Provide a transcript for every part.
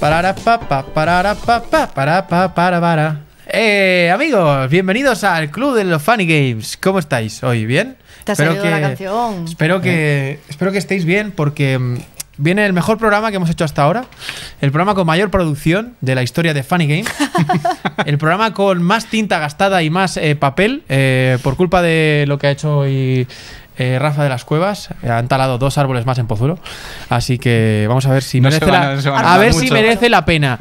Parara, pa, pa, parara, pa, pa, para, pa, para, para. Eh, amigos, bienvenidos al Club de los Funny Games. ¿Cómo estáis hoy? ¿Bien? Te ha salido la canción. Espero que, espero que estéis bien porque mm, viene el mejor programa que hemos hecho hasta ahora. El programa con mayor producción de la historia de Funny Games. el programa con más tinta gastada y más eh, papel eh, por culpa de lo que ha hecho hoy eh, Rafa de las Cuevas. Han talado dos árboles más en Pozuelo. Así que vamos a ver si No merece, se van la, a- no se van a a ver mucho. si merece la pena.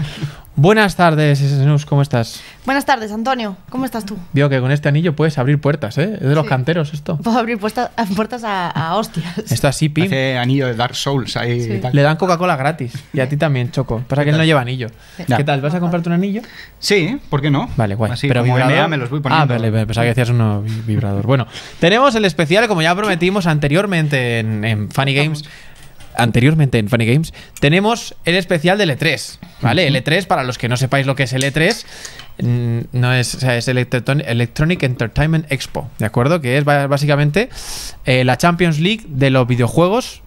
Buenas tardes, Snus, ¿cómo estás? Buenas tardes, Antonio. ¿Cómo estás tú? Veo que con este anillo puedes abrir puertas, ¿eh? Es de los Sí. canteros esto. Puedo abrir puertas a, a hostias. Esto así, pim. Hace anillo de Dark Souls ahí Sí. y tal. Le dan Coca-Cola gratis. Y a ti también, Choco. Pasa que él no lleva anillo. ¿Qué tal? ¿Vas a comprarte un anillo? Sí, ¿por qué no? Vale, guay. Así Pero como vibrador. me los voy poniendo. Ah, vale, vale, pensaba que decías uno vi- vibrador. Bueno, tenemos el especial, como ya prometimos anteriormente en, en Funny Games. Anteriormente en Funny Games, tenemos el especial del E3. ¿Vale? El E3, para los que no sepáis lo que es el E3, mm, no es, o sea, es el Electron- Electronic Entertainment Expo, ¿de acuerdo? Que es básicamente eh, la Champions League de los videojuegos,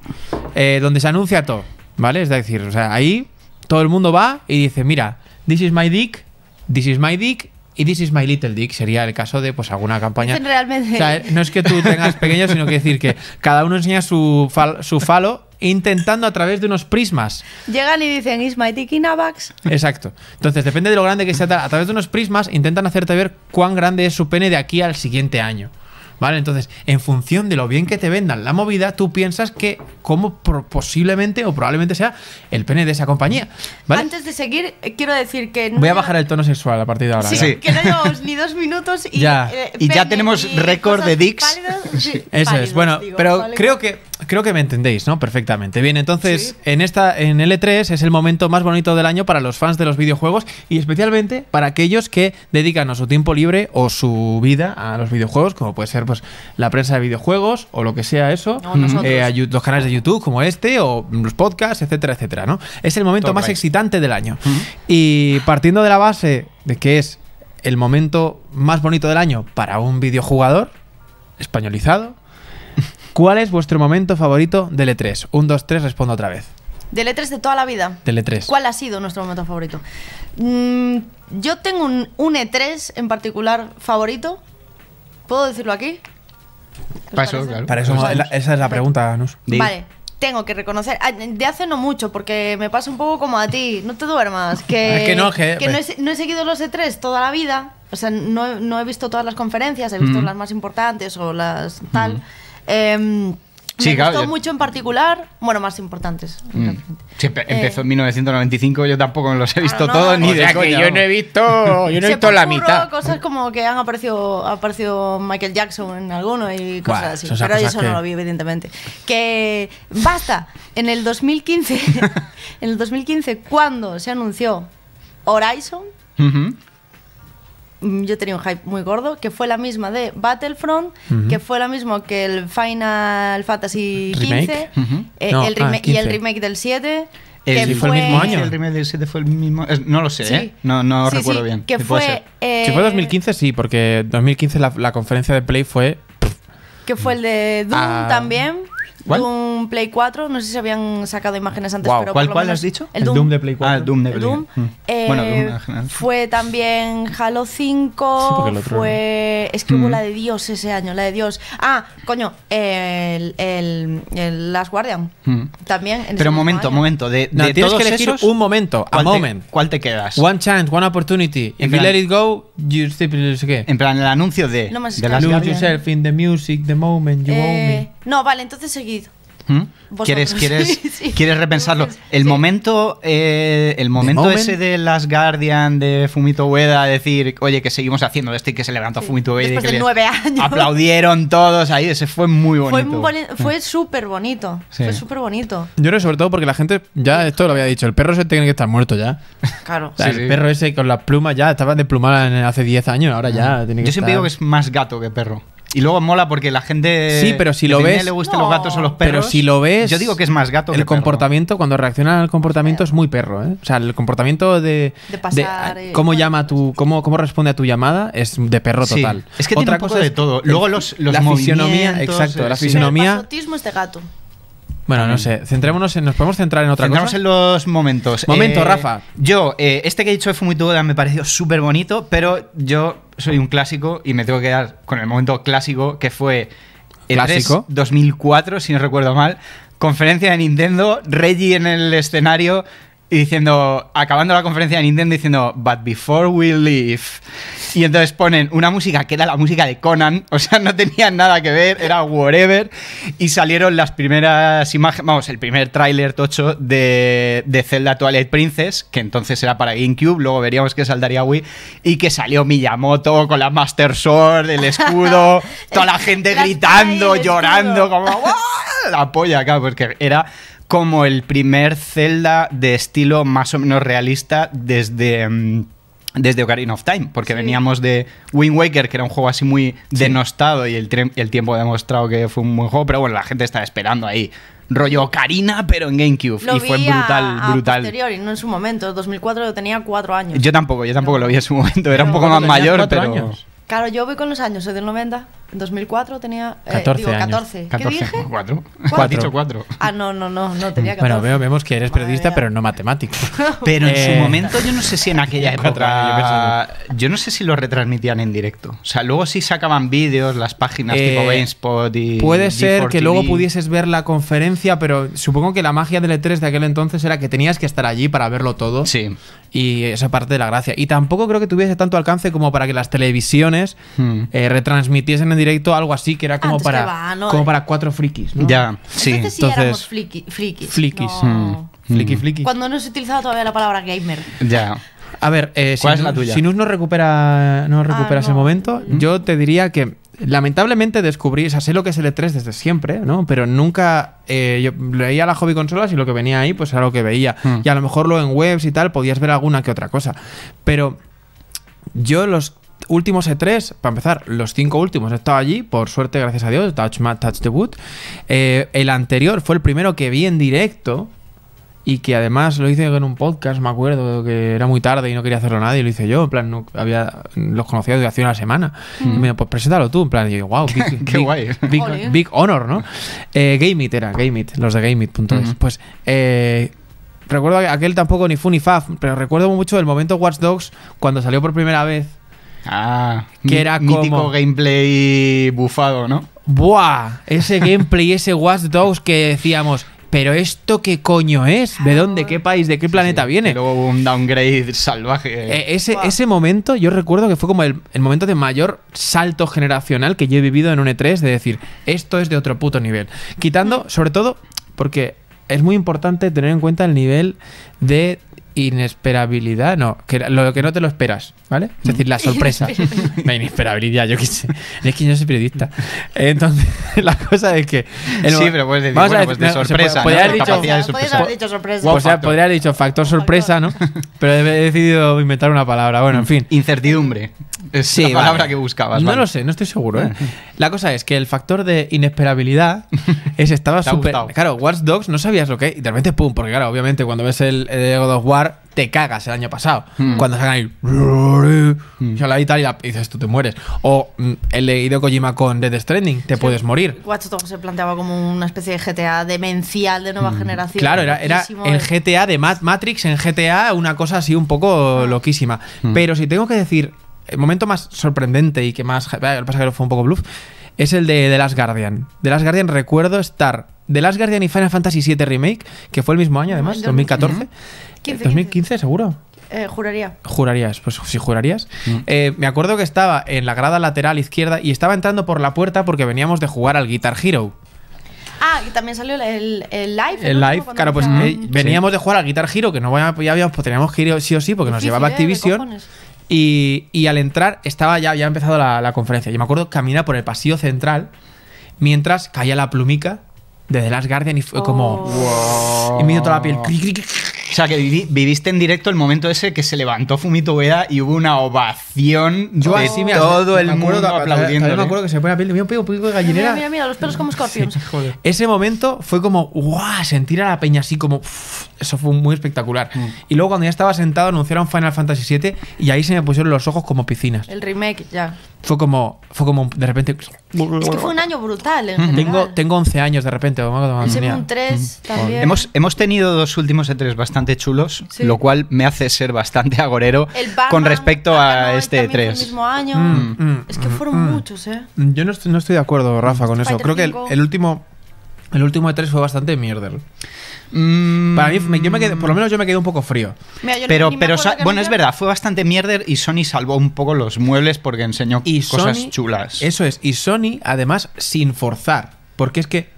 eh, donde se anuncia todo, ¿vale? Es decir, o sea, ahí todo el mundo va y dice, mira, this is my dick, this is my dick y this is my little dick. Sería el caso de pues alguna campaña. Dicen realmente- O sea, no es que tú tengas pequeño, sino que decir que cada uno enseña su, fal- su falo intentando a través de unos prismas. Llegan y dicen, is my dick in a box?" Exacto. Entonces, depende de lo grande que sea, a través de unos prismas intentan hacerte ver cuán grande es su pene de aquí al siguiente año. ¿Vale? Entonces, en función de lo bien que te vendan la movida, tú piensas que cómo pro- posiblemente o probablemente sea el pene de esa compañía. ¿Vale? Antes de seguir, eh, quiero decir que... no Voy a bajar el tono sexual a partir de ahora. Sí, ¿vale? Sí. que no llevamos ni dos minutos y... Ya. eh, Y ya tenemos récord de dicks. sí, Eso es, bueno, digo, pero ¿vale? creo que creo que me entendéis, ¿no? Perfectamente. Bien, entonces, Sí. en esta en L3 es el momento más bonito del año para los fans de los videojuegos y especialmente para aquellos que dedican su tiempo libre o su vida a los videojuegos, como puede ser pues la prensa de videojuegos o lo que sea eso, eh, a los canales de YouTube como este o los podcasts, etcétera, etcétera, ¿no? Es el momento Todo más right. excitante del año. Y partiendo de la base de que es el momento más bonito del año para un videojugador españolizado, ¿cuál es vuestro momento favorito del E3? Un, dos, tres, respondo otra vez. Del E3 de toda la vida. Del E3. ¿Cuál ha sido nuestro momento favorito? Mm, yo tengo un, un E3 en particular favorito. ¿Puedo decirlo aquí? ¿Qué os Para eso, claro. Para eso, la- esa es la pregunta, Nus. Vale, tengo que reconocer. ah, De hace no mucho, porque me pasa un poco como a ti. No te duermas. Que, Es que no, que- no, he, no he seguido los E3 toda la vida. O sea, no, he- no he visto todas las conferencias, he visto Ujú. las más importantes o las tal. Em, Sí, me claro, gustó mucho en particular. Bueno, más importantes. Mm. Sí, empe- empezó Eh, en 1995, yo tampoco los he visto no, todos no, ni o de coña. he visto, yo Se me ocurrió cosas como que han aparecido, ha aparecido Michael Jackson en alguno y cosas así. Pero cosas eso que- no lo vi, evidentemente. Que basta. En el 2015, en el 2015, cuando se anunció Horizon, mm, yo tenía un hype muy gordo, que fue la misma de Battlefront, que fue la misma que el Final Fantasy XV, eh, No, ah, rema- y 15. el remake del 7. El- que Sí, fue el mismo año. El remake del 7 fue el mismo. No lo sé, Sí. ¿eh? No, no Sí, recuerdo sí, bien. Que fue, ser. eh, Si fue 2015, sí, porque 2015 la, la conferencia de Play fue... Que fue el de Doom Ah. también. ¿Cuál? Doom Play 4. No sé si habían sacado imágenes antes, Guau, pero ¿cuál- por lo cuál menos has dicho? El Doom, de Play 4. Ah, el Doom de El Doom. Mm. Eh, Bueno, Doom en general. fue también Halo 5. Sí, fue. Es que hubo Mm. la de Dios ese año, la de Dios. Ah, coño, el, el, el Last Guardian. Mm. También. en Pero momento, año. momento. De, No, de tienes todos que elegir esos, un momento, a ¿cuál te- moment. ¿Cuál te quedas? One chance, one opportunity. En If you plan- let it go, you still no sé qué. En plan, el anuncio de. No más de Sky. las Lose Guardian. yourself in the music, the moment you owe Eh, me. No, vale, entonces seguid. ¿Mm? ¿Quieres, quieres, Sí, sí. ¿Quieres repensarlo? Sí. El momento, eh, el momento moment? ese de las Guardian de Fumito Ueda, decir, oye, que seguimos haciendo esto y que se levantó Sí. Fumito Ueda y Después que de nueve años. aplaudieron todos ahí, ese fue muy Fue, bonito. boni- fue súper bonito. Sí. Fue súper bonito. Yo creo sobre todo porque la gente, ya esto lo había dicho, el perro se tiene que estar muerto ya. Claro. O sea, Sí, el sí. perro ese con las plumas ya estaba de plumar en- hace 10 años, ahora ya tiene que Yo siempre estar- digo que es más gato que perro. Y luego mola porque la gente. Sí, pero si lo ves- le gusten No. los gatos o los Pero perros. si lo ves. Yo digo que es más gato que El perro. comportamiento, cuando reacciona al comportamiento, es muy perro, ¿eh? O sea, el comportamiento de. De pasar, de- eh, cómo llama tu. Cómo, cómo responde a tu llamada es de perro Sí. total. Es que tiene un poco de todo. Luego los- los la fisionomía, exacto. La sí. El fisionomía. pasotismo es de gato. Bueno, no sé, centrémonos en, nos podemos centrar en otra Centramos cosa. en los momentos. Momento, Rafa. Yo, eh, este que he dicho de Fumito Ueda me pareció súper bonito, pero yo soy un clásico y me tengo que quedar con el momento clásico que fue el ¿Clásico? 2004, si no recuerdo mal. Conferencia de Nintendo, Reggie en el escenario y diciendo, acabando la conferencia de Nintendo diciendo, But before we leave. Y entonces ponen una música que era la música de Conan, o sea, no tenía nada que ver, era whatever. Y salieron las primeras imágenes, vamos, el primer tráiler tocho de, de Zelda Twilight Princess, que entonces era para GameCube, luego veríamos que saldría Wii, y que salió Miyamoto con la Master Sword, el escudo, toda la gente gritando, llorando, como ¡guau! la polla, claro, porque era como el primer Zelda de estilo más o menos realista desde. mm, desde Ocarina of Time, porque Sí. veníamos de Wind Waker, que era un juego así muy denostado y el, el tiempo ha demostrado que fue un buen juego, pero bueno, la gente está esperando ahí. Rollo Ocarina, pero en GameCube. Lo y fue vi brutal, a, a brutal. posteriori, no en su momento. 2004 yo tenía cuatro años. Yo tampoco, yo tampoco No. lo vi en su momento, era un poco más mayor, pero. años. Claro, yo voy con los años, soy del 90. En 2004 tenía. eh, 14 digo, años. 14. ¿Qué 14, dije? ¿Cuatro? Cuatro. Has dicho cuatro. Ah, no, no, no, no tenía 14. Bueno, veo- vemos que eres Madre periodista, mía. pero no matemático. Pero en su Eh, momento yo no sé si en aquella años, época... Yo no sé si lo retransmitían en directo. O sea, luego sí sacaban vídeos, las páginas Eh, tipo GameSpot y... Puede ser G4 que luego pudieses ver la conferencia, pero supongo que la magia del E3 de aquel entonces era que tenías que estar allí para verlo todo. Sí. Y esa parte de la gracia. Y tampoco creo que tuviese tanto alcance como para que las televisiones Hmm. eh, retransmitiesen en directo algo así, que era como, Antes para, que va, ¿no? como para cuatro frikis. ¿no? Ya, sí. Entonces sí Entonces- friki, frikis. Frikis. no- Mm. Fliki, fliki. Cuando no se utilizaba todavía la palabra gamer. Ya. A ver, eh, ¿Cuál si, es la no- tuya? si Nus no recupera, no recuperas no. el momento, yo te diría que lamentablemente descubrí, o sea, sé lo que es el E3 desde siempre, ¿no? Pero nunca eh, yo leía la hobby consolas y lo que venía ahí, pues era lo que veía. Hmm. Y a lo mejor luego en webs y tal podías ver alguna que otra cosa. Pero yo los últimos E3, para empezar, los cinco últimos he estado allí, por suerte, gracias a Dios, Touch Mat, Touch the Wood. Eh, el anterior fue el primero que vi en directo y que además lo hice en un podcast, me acuerdo, que era muy tarde y no quería hacerlo nadie, y lo hice yo, en plan, no, había, los conocía desde hace una semana. Y me dijo, pues preséntalo tú, en plan, y yo, wow, big, Qué big- guay. Big, honor, ¿no? Eh, Game It era, Game It, los de GameIt.es. Ujú. Pues, eh, recuerdo que aquel tampoco ni fu ni fa, pero recuerdo mucho el momento Watch Dogs cuando salió por primera vez. Ah, Que era mítico como- gameplay bufado, ¿no? ¡Buah! Ese gameplay, ese Watch Dogs que decíamos, ¿pero esto qué coño es? ¿De dónde? ¿Qué país? ¿De qué planeta Sí, viene? y luego hubo un downgrade salvaje. Eh, ese, ese momento yo recuerdo que fue como el, el momento de mayor salto generacional que yo he vivido en un E3 de decir, esto es de otro puto nivel. Quitando, sobre todo, porque es muy importante tener en cuenta el nivel de inesperabilidad, no, que lo que no te lo esperas, ¿vale? Es decir, la sorpresa. la inesperabilidad, yo qué sé. Es que yo no soy periodista. Entonces, la cosa es que... el Sí, pero puedes decir, vamos a bueno, pues de no, sorpresa, podría ¿no? haber dicho- Capacidad de Podías sorpresa. haber dicho sorpresa. Wow o sea, factor. podría haber dicho factor sorpresa, ¿no? Pero he decidido inventar una palabra. Bueno, en fin. Incertidumbre. Es la palabra vale. que buscabas. No vale. lo sé, no estoy seguro. ¿eh? La cosa es que el factor de inesperabilidad es estaba súper. Claro, Watch Dogs no sabías lo que. Y de repente, pum, porque claro, obviamente cuando ves el, el God of War, te cagas el año pasado. Hmm. Cuando sacan ahí. y tal, y la- y dices, tú te mueres. O mm, el Hideo Kojima con Dead Stranding, te puedes morir. Watch Dogs se planteaba como una especie de GTA demencial de nueva generación. Mm. Claro, era, era el de- GTA de Mat- Matrix en GTA, una cosa así un poco loquísima. Pero si tengo que decir, el momento más sorprendente y que más. Lo que pasa es que fue un poco bluff. Es el de The Last Guardian. The Last Guardian recuerdo estar. The Last Guardian y Final Fantasy VII Remake, que fue el mismo año además, en 2014. 15, 2015, seguro. Eh, juraría. Jurarías, pues si jurarías. Eh, me acuerdo que estaba en la grada lateral izquierda y estaba entrando por la puerta porque veníamos de jugar al Guitar Hero. Ah, y también salió el, el live. El ¿no? live, Cuando claro, pues eh, veníamos de jugar al Guitar Hero, que no voy a- ya habíamos, pues teníamos que ir sí o sí, porque nos Difícil, llevaba ¿eh? Activision. Y, y al entrar estaba ya, ya empezado la, la conferencia. Yo me acuerdo caminar por el pasillo central mientras caía la plumica de The Last Guardian y fue como. Oh. Y me dio toda la piel. O sea, que vivi- viviste en directo el momento ese que se levantó Fumito Ueda y hubo una ovación Yo de así me todo el me mundo aplaudiendo. Me acuerdo que se pone la piel de un pico, pico de gallinera. Mira, mira, mira, los pelos como Scorpions. Ese momento fue como, ¡guau! Sentir a la peña así como, eso fue muy espectacular. Y luego cuando ya estaba sentado anunciaron Final Fantasy VII y ahí se me pusieron los ojos como piscinas. El remake, ya. fue como, fue como de repente. Es que fue un año brutal en. Tengo, tengo 11 años de repente. El. Shenmue 3 también. Hemos, hemos tenido dos últimos E3 bastante chulos, Sí. lo cual me hace ser bastante agorero con respecto a este también fue el E3. mismo año. Mm, mm, es que mm, fueron mm. muchos, ¿eh? Yo no estoy, no estoy de acuerdo, Rafa, con eso. Creo que el, 5. el último. El último E3 fue bastante mierder. Mm, Para mí, me- yo me quedé, por lo menos yo me quedé un poco frío. Mira, yo Pero, pero bueno, es verdad, fue bastante mierder y Sony salvó un poco los muebles porque enseñó Y cosas Sony- chulas. Eso es. Y Sony, además, sin forzar. Porque es que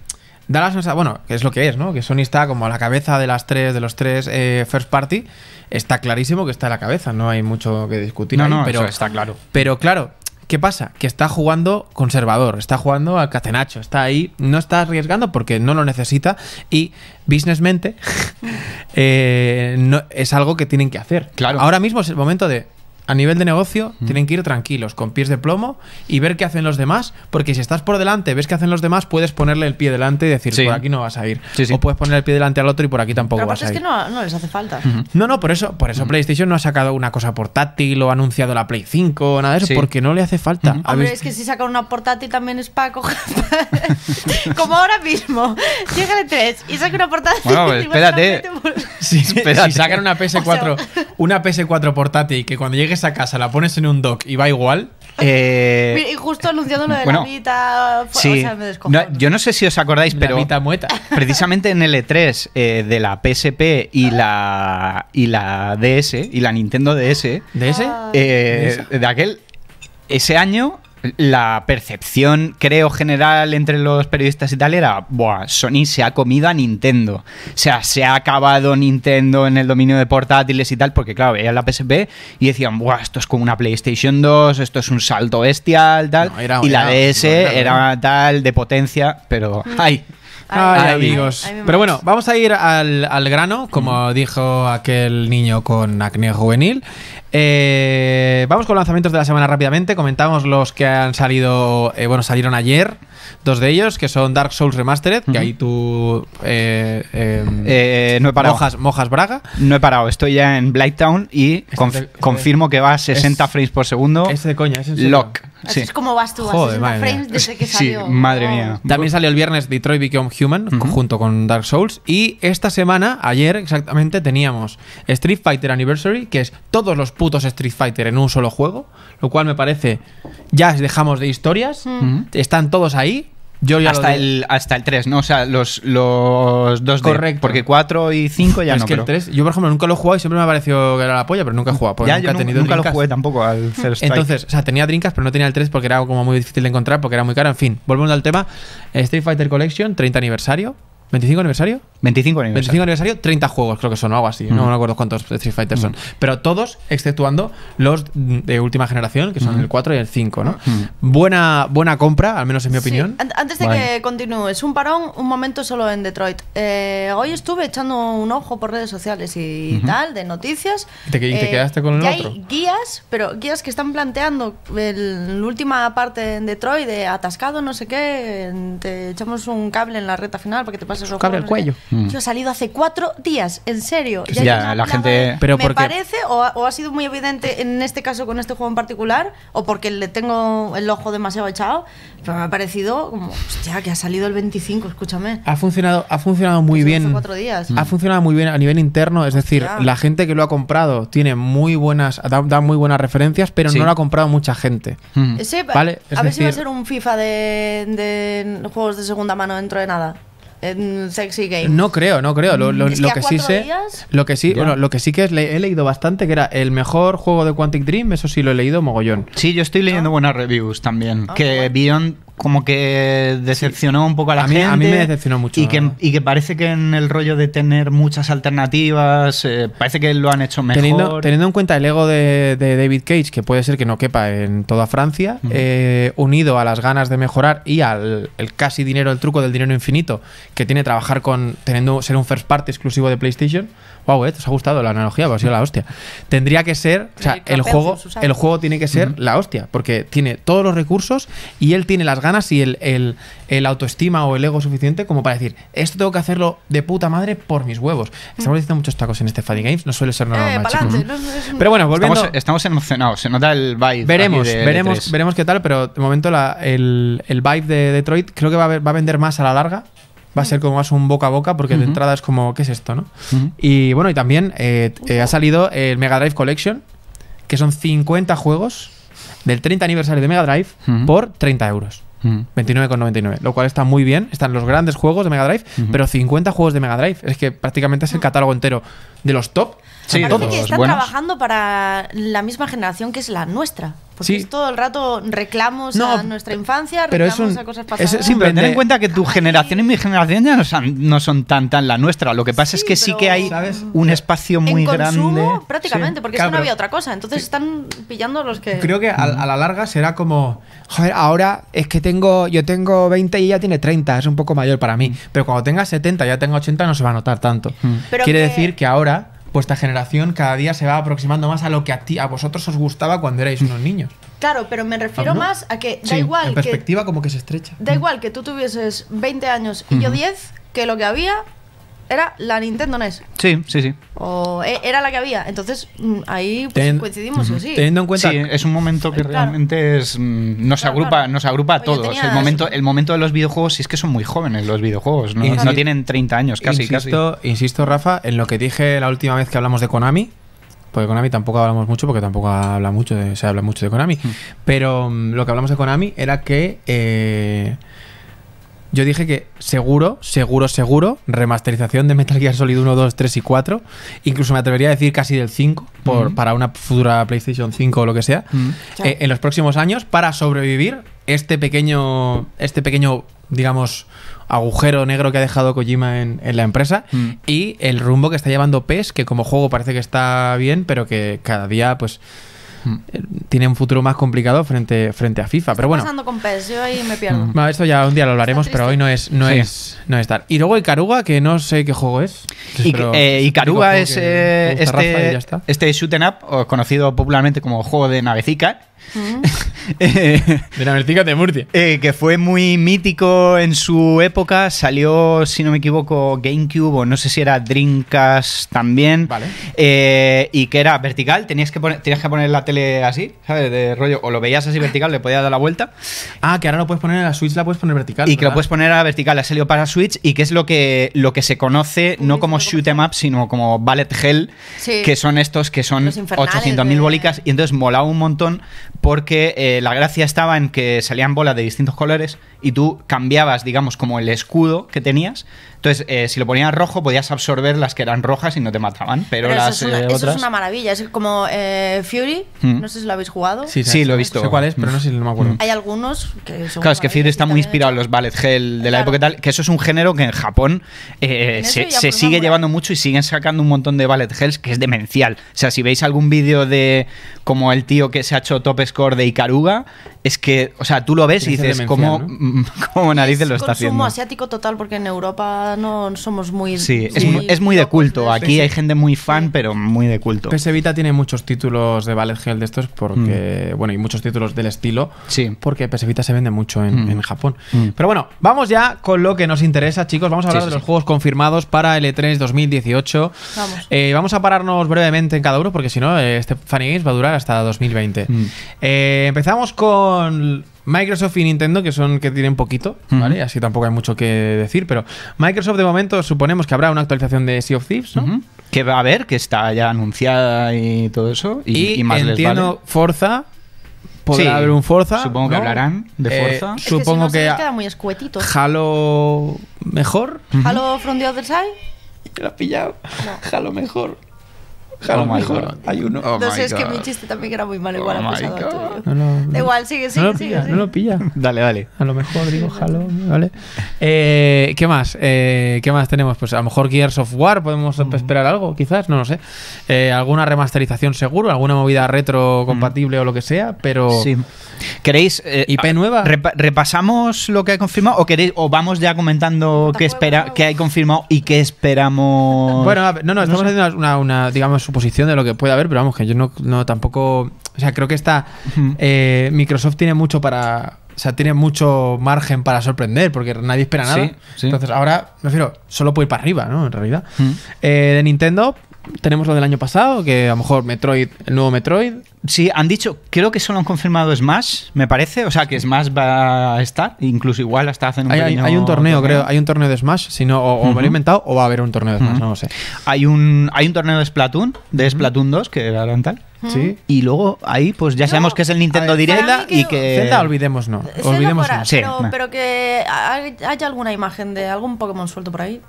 da la sensación, bueno, que es lo que es, ¿no? Que Sony está como a la cabeza de las tres, de los tres eh, first party. Está clarísimo que está a la cabeza, no hay mucho que discutir. No, ahí, no, pero eso está claro. Pero claro, ¿qué pasa? Que está jugando conservador, está jugando al catenacho, está ahí, no está arriesgando porque no lo necesita y businessmente eh, no, es algo que tienen que hacer. Claro. Ahora mismo es el momento de, a nivel de negocio, tienen que ir tranquilos, con pies de plomo y ver qué hacen los demás, porque si estás por delante, ves qué hacen los demás, puedes ponerle el pie delante y decir, Sí. por aquí no vas a ir. Sí, sí. O puedes poner el pie delante al otro y por aquí tampoco Pero vas aparte a es ir. que no, no les hace falta. No, no, por eso, por eso PlayStation no ha sacado una cosa portátil o ha anunciado la Play 5 o nada de eso, Sí. porque no le hace falta. Ujú. ¿Habéis- Hombre, es que si sacan una portátil también es para coger. Como ahora mismo. Llega el 3 y saca una portátil. Bueno, pues a espérate. por- Si, Espérate. si sacan una PS4, una PS4 portátil y que cuando llegues a casa la pones en un dock y va igual, Eh, Y justo anunciando lo de bueno, la Vita. fue- sí. O sea, me. No, yo no sé si os acordáis, la pero mueta. precisamente en el E3 eh, de la PSP y la, y la DS y la Nintendo DS. Ah. eh, de aquel, ese año la percepción, creo, general entre los periodistas y tal era, Buah, Sony se ha comido a Nintendo. O sea, se ha acabado Nintendo en el dominio de portátiles y tal, porque claro, veían la PSP y decían, Buah, esto es como una PlayStation 2, esto es un salto bestial, tal. No, era- y la era- DS no, era- era tal de potencia, pero... ¡Ay! Ay, Ay, amigos. ay, ay, mi Pero bueno, vamos a ir al, al grano, como dijo aquel niño con acné juvenil. Eh, vamos con lanzamientos de la semana rápidamente. Comentamos los que han salido, eh, bueno, salieron ayer. Dos de ellos, que son Dark Souls Remastered, que ahí tú eh, eh, Eh, no he parado. mojas, mojas braga. No he parado, estoy ya en Blighttown y Este conf- de- este confirmo que va a 60 es- frames por segundo. Es de coña, es en serio. Lock. Así Sí. es como vas tú, Joder, a 60 madre mía. frames desde que Sí, salió. madre Oh. mía. También salió el viernes Detroit Become Human junto con Dark Souls. Y esta semana, ayer exactamente, teníamos Street Fighter Anniversary, que es todos los putos Street Fighter en un solo juego. Lo cual me parece. Ya dejamos de historias. Están todos ahí. Yo ya Hasta el, hasta el 3, ¿no? O sea, los, los dos Correcto. Porque 4 y 5 ya es no, que el pero... 3, yo por ejemplo nunca lo he jugado y siempre me ha parecido que era la polla, pero nunca he jugado. Porque ya, nunca yo he nu- tenido nunca lo jugué tampoco al Third Strike. Entonces, o sea, tenía Dreamcast, pero no tenía el 3 porque era como muy difícil de encontrar, porque era muy caro. En fin, volvemos al tema. Street Fighter Collection, 30 aniversario. ¿25 aniversario? 25 25 aniversario. aniversario, 30 juegos creo que son, o algo así. No Mm. me acuerdo cuántos Street Fighter son. Pero todos, exceptuando los de última generación, que son Mm. el 4 y el 5, ¿no? Buena, buena compra, al menos en mi Sí. opinión. An- Antes de Vale. que continúes, un parón, un momento solo en Detroit. Eh, hoy estuve echando un ojo por redes sociales y tal, de noticias. ¿Y te- y te Eh, quedaste con el ya otro? Hay guías, pero guías que están planteando el- la última parte en Detroit de atascado, no sé qué. Te echamos un cable en la reta final para que te pases cable al sé qué. cuello. Mm. Tío, ha salido hace cuatro días, en serio. Ya, la gente- de- Pero me porque- parece, o ha, o ha sido muy evidente en este caso con este juego en particular, o porque le tengo el ojo demasiado echado, pero me ha parecido como, hostia, que ha salido el 25, escúchame. Ha funcionado, ha funcionado muy Hace bien. cuatro días. Ha funcionado muy bien a nivel interno, es decir, Hostia. la gente que lo ha comprado tiene muy buenas, da, da muy buenas referencias, pero Sí. no lo ha comprado mucha gente. Mm. Ese, Vale, es a ver si va a ser un FIFA de, de juegos de segunda mano dentro de nada. En Sexy Game. No creo, no creo. Lo, lo- Es lo que sí sé, lo que sí, bueno, lo que sí que es le- he leído bastante que era el mejor juego de Quantic Dream, eso sí lo he leído mogollón. Sí, yo estoy leyendo buenas reviews también. Ah, que bueno. Beyond como que decepcionó un poco a la A mí- gente. a mí me decepcionó mucho. Y que, y que parece que en el rollo de tener muchas alternativas, eh, parece que lo han hecho mejor. Teniendo, teniendo en cuenta el ego de, de David Cage, que puede ser que no quepa en toda Francia, eh, unido a las ganas de mejorar y al el casi dinero, el truco del dinero infinito que tiene trabajar con, teniendo ser un first party exclusivo de PlayStation, Wow, eh, ¿te os ha gustado la analogía? Pues ha sido la hostia. Tendría que ser, o sea, El juego, el juego tiene que ser la hostia, porque tiene todos los recursos y él tiene las ganas y el, el- el autoestima o el ego suficiente como para decir, esto tengo que hacerlo de puta madre por mis huevos. Estamos diciendo muchos tacos en este Funny Games, no suele ser Eh, normal. pa'lante, no un- Pero bueno, volviendo... Estamos, estamos emocionados, se nota el vibe. Veremos, de veremos, E3. veremos qué tal, pero de momento la- el, el vibe de Detroit creo que va a, ver- va a vender más a la larga. Va a ser como más un boca a boca, porque de entrada es como, ¿qué es esto, no? Y bueno, y también eh, eh, ha salido el Mega Drive Collection, que son 50 juegos del 30 aniversario de Mega Drive por 30 euros. Mm. 29,99, lo cual está muy bien. Están los grandes juegos de Mega Drive, pero 50 juegos de Mega Drive. Es que prácticamente es el catálogo entero de los top. Sí, Parece todos que están buenos. trabajando para la misma generación que es la nuestra. Porque Sí. es todo el rato reclamos No, a nuestra infancia, pero es reclamos un- a cosas es pasadas. Sí, pero ten en cuenta que tu generación y mi generación ya no son, no son tan tan la nuestra. Lo que pasa es que sí que hay ¿Sabes? un espacio muy en consumo, grande. prácticamente, Sí. porque Claro, es que no había otra cosa. Entonces están pillando los que. Creo que a, a la larga será como, joder, ahora es que tengo, yo tengo 20 y ella tiene 30, es un poco mayor para mí. Pero cuando tenga 70 y ya tenga 80 no se va a notar tanto. Mm. Pero Quiere que- decir que ahora vuestra generación cada día se va aproximando más a lo que a ti, a vosotros os gustaba cuando erais unos niños. Claro, pero me refiero ¿no? más a que da Sí, igual en que perspectiva como que se estrecha. da igual que tú tuvieses 20 años y yo 10, que lo que había era la Nintendo NES. Sí, sí, sí. O e- era la que había. Entonces, mm, ahí pues, Ten- coincidimos, sí o sí. Teniendo en cuenta Sí, es un momento que Claro. realmente es, mm, nos Claro, agrupa, claro. nos agrupa a Oye, todos. tenías- El momento, el momento de los videojuegos, sí es que son muy jóvenes los videojuegos, no, tienen 30 años, casi, casi. insisto, insisto, Rafa, en lo que dije la última vez que hablamos de Konami. Porque Konami tampoco hablamos mucho, porque tampoco habla mucho de- se habla mucho de Konami. Hmm. Pero mm, lo que hablamos de Konami era que eh, yo dije que seguro, seguro, seguro, remasterización de Metal Gear Solid 1, 2, 3 y 4. Incluso me atrevería a decir casi del 5, por, para una futura PlayStation 5 o lo que sea. Mm. eh, en los próximos años para sobrevivir este pequeño, este pequeño, digamos, agujero negro que ha dejado Kojima en, en la empresa Mm. y el rumbo que está llevando PES, que como juego parece que está bien, pero que cada día, pues, Mm. eh, tiene un futuro más complicado frente, frente a FIFA. Pero bueno, pasando con PES? Yo ahí me pierdo. Mm. bueno, esto ya un día lo hablaremos, Está pero hoy no es, no Sí. es, no es tal. Y luego Ikaruga, que no sé qué juego es. Y, eh, único es eh, este, está. este shoot 'em up, conocido popularmente como juego de navecica. De la Vertica de Murcia. eh, que fue muy mítico en su época. Salió, si no me equivoco, GameCube o no sé si era Dreamcast también. Vale. Eh, y que era vertical, tenías que, poner, tenías que poner la tele así, ¿sabes? De rollo, o lo veías así vertical, le podías dar la vuelta. Ah, que ahora lo puedes poner en la Switch, la puedes poner vertical. Y que lo puedes poner a la vertical, ha salido para Switch y que es lo que, lo que se conoce no como shoot 'em up, sino como Ballet Hell, Sí. que son estos que son Los infernales 800.000 de- bolicas y entonces molaba un montón porque eh, la gracia estaba en que salían bolas de distintos colores y tú cambiabas, digamos, como el escudo que tenías. Entonces, eh, si lo ponías rojo, podías absorber las que eran rojas y no te mataban, pero, Pero eso, las es una, eh, eso otras... es una maravilla. Es como eh, Fury, Mm. no sé si lo habéis jugado. Sí, Sí, lo he visto. Sé cuál es, pero no sé si no me acuerdo. Mm. Hay algunos que son. Claro, es que Fury está muy inspirado en los Ballet Hell de la Claro. época y tal, que eso es un género que en Japón eh, En se, sigue llevando mucho y siguen sacando un montón de Ballet Hells que es demencial. O sea, si veis algún vídeo de como el tío que se ha hecho top score de Ikaruga, es que, o sea, tú lo ves y dices, ¿cómo, demencial, cómo narices Es lo está consumo haciendo? asiático total porque en Europa no somos muy. Sí, es, muy es muy de culto. Aquí hay gente muy fan, pero muy de culto. PS Vita tiene muchos títulos de Ballet Hell de estos porque, bueno, y muchos títulos del estilo. Mm. Sí. Porque PS Vita se vende mucho en, Mm. en Japón. Mm. Pero bueno, vamos ya con lo que nos interesa, chicos. Vamos a hablar Sí, sí, de los sí. juegos confirmados para el E E3 2018. Vamos. Eh, vamos a pararnos brevemente en cada uno porque si no, eh, este Funny Games va a durar hasta 2020. Mm. Eh, empezamos con Microsoft y Nintendo, que son que tienen poquito, ¿vale? Así tampoco hay mucho que decir, pero Microsoft de momento suponemos que habrá una actualización de Sea of Thieves, ¿no? Que va a haber, que está ya anunciada y todo eso. Y, Y, y más les entiendo vale. Forza. Podrá Sí, haber un Forza. supongo que ¿no? hablarán de Eh, Forza. Es que supongo si no, se que, les queda muy escuetito. Halo mejor. Halo from the other side. Lo has pillado. No. Halo mejor. Oh my God. Hay uno. Oh sé, es que mi chiste también era muy mal, igual Oh ha my pasado al God. tuyo. No, no, igual, sigue, sigue, no lo sigue, pilla, sigue. no lo pilla. Dale, dale. A lo mejor digo Halo, ¿vale? Eh, ¿Qué más? Eh, ¿Qué más tenemos? Pues a lo mejor Gears of War, podemos esperar algo, quizás, no lo sé. Eh, alguna remasterización seguro, alguna movida retro compatible o lo que sea, pero... Sí. ¿Queréis eh, IP nueva? repa- repasamos lo que ha confirmado o queréis o vamos ya comentando qué espera qué hay confirmado y qué esperamos? Bueno, a ver, no, no, estamos haciendo una, una, digamos, suposición de lo que puede haber, pero vamos, que yo no, no tampoco. O sea, creo que está. Eh, Microsoft tiene mucho para. O sea, tiene mucho margen para sorprender, porque nadie espera nada. Sí, sí. Entonces, ahora, me refiero, solo puede ir para arriba, ¿no? En realidad. Eh, de Nintendo, tenemos lo del año pasado, que a lo mejor Metroid, el nuevo Metroid. Sí, han dicho, creo que solo han confirmado Smash, me parece, o sea que Smash va a estar, incluso igual hasta hacen un Hay, hay- pequeño hay un torneo, creo. Hay un torneo de Smash, si no, o, o me lo he inventado, o va a haber un torneo de Smash, no lo sé. Hay un hay un torneo de Splatoon, de Splatoon 2 que harán tal. Sí. Y luego ahí pues ya No, sabemos que es el Nintendo a ver, Direct que- y que Zelda, olvidemos, no. Olvidemos no. Sí, pero, que hay- haya alguna imagen de algún Pokémon suelto por ahí.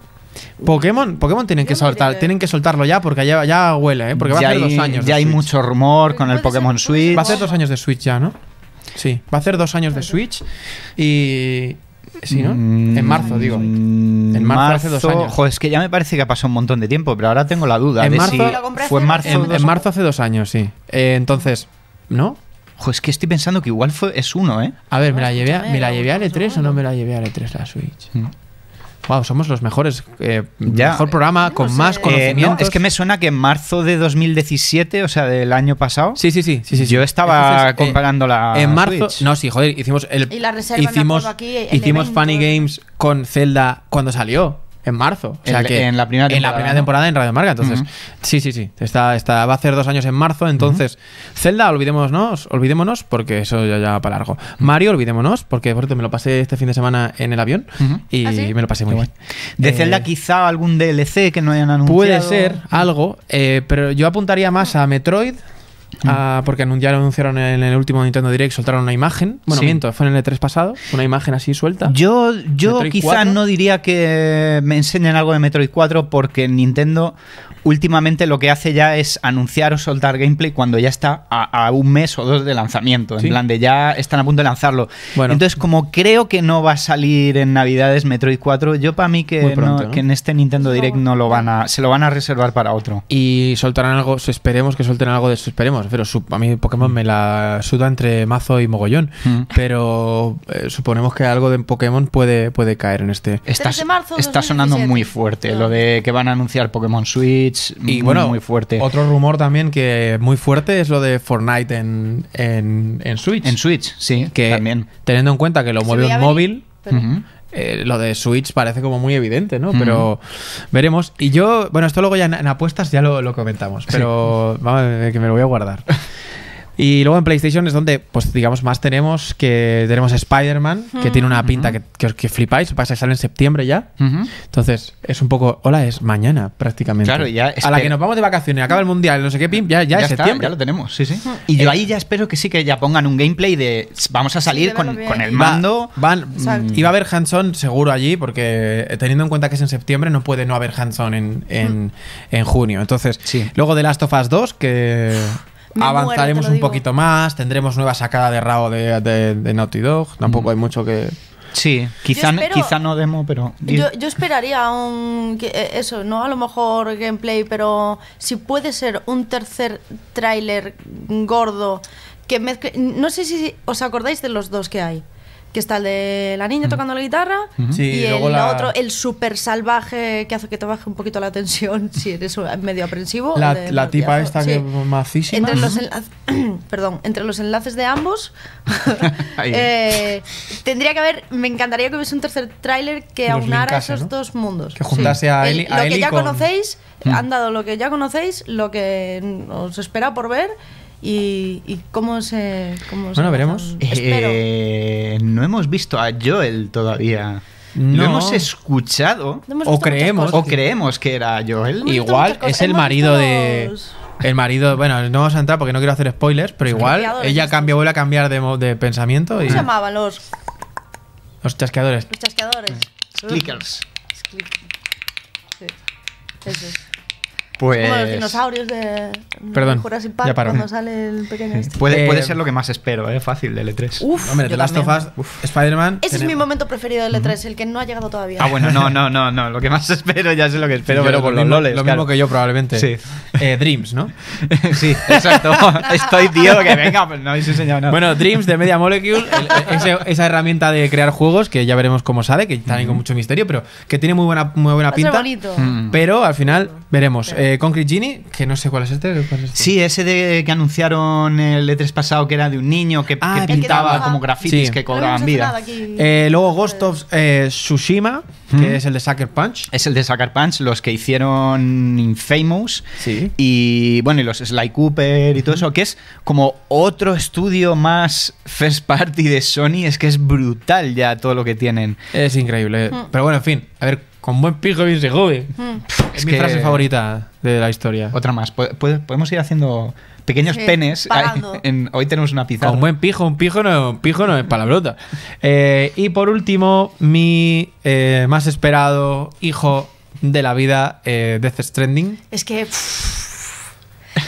Pokémon, Pokémon tienen que soltar, tienen que soltarlo ya porque ya, ya huele, ¿eh? porque va a ya hacer hay, dos años. ya hay Switch. mucho rumor con el Pokémon ser. Switch. Va a hacer dos años de Switch ya, ¿no? Sí, va a hacer dos años de Switch y. Sí, ¿no? Mm, En marzo, digo. En En marzo hace dos años. Jo, es que ya me parece que ha pasado un montón de tiempo, pero ahora tengo la duda En de marzo- si fue en hace marzo. dos En, en marzo hace dos años, sí. Eh, entonces, ¿no? Jo, es que estoy pensando que igual fue es uno, ¿eh? A ver, ¿me la llevé a, ¿me la llevé a buscamos L3 o no me la llevé a L3 la Switch? Wow, somos los mejores. eh, Ya. Mejor programa, No con sé. más Eh, Eh, conocimientos. no, es que me suena que en marzo de 2017, o sea, del año pasado, Sí, sí, sí. sí, sí, sí. yo estaba Entonces, eh, comparando la En marzo, Switch. no, sí, joder, hicimos el. Y la reserva, hicimos, aquí, el hicimos evento. Funny Games con Zelda cuando salió. En marzo. O sea En- que en la primera En la temporada, primera ¿no? temporada en Radio Marca. Entonces, sí, sí, sí. Está, está, va a hacer dos años en marzo. Entonces, Zelda, olvidémonos, olvidémonos, porque eso ya, ya va para largo. Mario, olvidémonos, porque por cierto me lo pasé este fin de semana en el avión y ¿Ah, sí? me lo pasé muy bien. De Eh, Zelda quizá algún DLC que no hayan anunciado. Puede ser algo, eh, pero yo apuntaría más a Metroid. A- porque ya lo anunciaron en el último Nintendo Direct, soltaron una imagen. Bueno, Sí. miento, fue en el E3 pasado, una imagen así suelta. Yo, yo Metroid quizá 4. no diría que me enseñen algo de Metroid 4 porque Nintendo últimamente lo que hace ya es anunciar o soltar gameplay cuando ya está a, a un mes o dos de lanzamiento. Sí. En plan de ya están a punto de lanzarlo. Bueno. Entonces, como creo que no va a salir en Navidades Metroid 4, yo para mí que, pronto, no- ¿no? que en este Nintendo Direct no lo van a, se lo van a reservar para otro. Y soltarán algo, esperemos que suelten algo de eso, esperemos. Pero su- a mí Pokémon me la suda entre mazo y mogollón. Mm. Pero eh, suponemos que algo de Pokémon puede, puede caer en este. Está, 3 de marzo está sonando 2017. muy fuerte lo de que van a anunciar Pokémon Switch. Y muy, bueno, muy fuerte. Otro rumor también que muy fuerte es lo de Fortnite en, en, en Switch. En Switch, sí, que también. teniendo en cuenta que lo mueve un móvil, pero-. Eh, lo de Switch parece como muy evidente, ¿no? Pero veremos. Y yo, bueno, esto luego ya en, en apuestas ya lo, lo comentamos, pero vamos, eh, que me lo voy a guardar. Y luego en PlayStation es donde, pues digamos, más tenemos que tenemos Spider-Man, que tiene una pinta que, que, flipáis, pasa que sale en septiembre ya. Entonces, es un poco, hola, es mañana prácticamente. Claro, ya A la que nos vamos de vacaciones, acaba el mundial, no sé qué, pim, ya, ya, es está, septiembre. ya lo tenemos, sí, sí. Y yo ahí ya espero que sí que ya pongan un gameplay de vamos a salir con, con el Va- mando. van, Exacto. y va a haber hands-on seguro allí, porque eh, teniendo en cuenta que es en septiembre, no puede no haber hands-on en, en, en junio. Entonces, Sí. luego de Last of Us 2, que Me avanzaremos un poquito más, tendremos nueva sacada de rabo de, de- de Naughty Dog. Tampoco hay mucho que. Sí, quizá, Yo espero- quizá no demo, pero. Yo, yo esperaría un que- eh, eso, no a lo mejor gameplay, pero si puede ser un tercer tráiler gordo que mezcle. No sé si os acordáis de los dos que hay. Que está el de la niña tocando la guitarra Sí, y y luego el la- otro, el super salvaje que hace que te baje un poquito la tensión si eres medio aprensivo. La, de la tipa esta Sí. que macísima. Entre los, Perdón, entre los enlaces de ambos, eh, tendría que haber. Me encantaría que hubiese un tercer tráiler que Los aunara linkase, esos ¿no? dos mundos. Que juntase a Eli- a lo que ya con- conocéis, Mm. han dado lo que ya conocéis, lo que os espera por ver y, y cómo se. Cómo se Bueno, veremos. Espero. Eh, no hemos visto a Joel todavía. No. Lo hemos escuchado. No hemos o creemos. O creemos que era Joel. Igual es el marido de. El marido, bueno, no vamos a entrar porque no quiero hacer spoilers, pero igual ella cambia, vuelve a cambiar de, de pensamiento y. ¿Cómo se llamaban los, Los chasqueadores. los chasqueadores? Clickers. Sí, eso es. Pues. Como los dinosaurios de, Perdón, de Jurassic ya Park paro. cuando sale el pequeño este. Puede, Eh, puede ser lo que más espero, ¿eh? Fácil, del E3. Uf, Hombre, The Last of también. Us, Spider-Man. Ese es mi momento preferido del E3, el que no ha llegado todavía. Ah, bueno, no, no, no, no. Lo que más espero ya sé lo que espero, Yo pero lo por los mismo- loles. Lo claro. mismo que yo, probablemente. Sí. Eh, Dreams, ¿no? sí, exacto. Estoy, tío, que venga, pues no habéis enseñado nada. Bueno, Dreams de Media Molecule, el- ese- esa herramienta de crear juegos que ya veremos cómo sale, que ahí con mucho misterio, pero que tiene muy buena, muy buena Va a ser pinta. bonito. Mm. Pero al final veremos. Eh, Concrete Genie, que no sé cuál es este. ¿cuál es este? Sí, ese de que anunciaron el E3 pasado que era de un niño que, Ah, que el que pintaba como grafitis Sí. que No cobraban hecho vida. Eh, luego Ghost of eh, Tsushima, que es el de Sucker Punch. Es el de Sucker Punch, los que hicieron Infamous. Sí. Y bueno, y los Sly Cooper y todo eso, que es como otro estudio más first party de Sony. Es que es brutal ya todo lo que tienen. Es increíble. Mm. Pero bueno, en fin, a ver, con buen pijo bien se jode. Mm. Es, Es mi que- frase favorita de la historia. Otra más. Po- po- Podemos ir haciendo pequeños Sí, penes. En- hoy tenemos una pizarra. Con buen pijo, un pijo no, un pijo no es palabrota. Eh, y por último, mi eh, más esperado hijo de la vida, eh, Death Stranding. Es que. pff,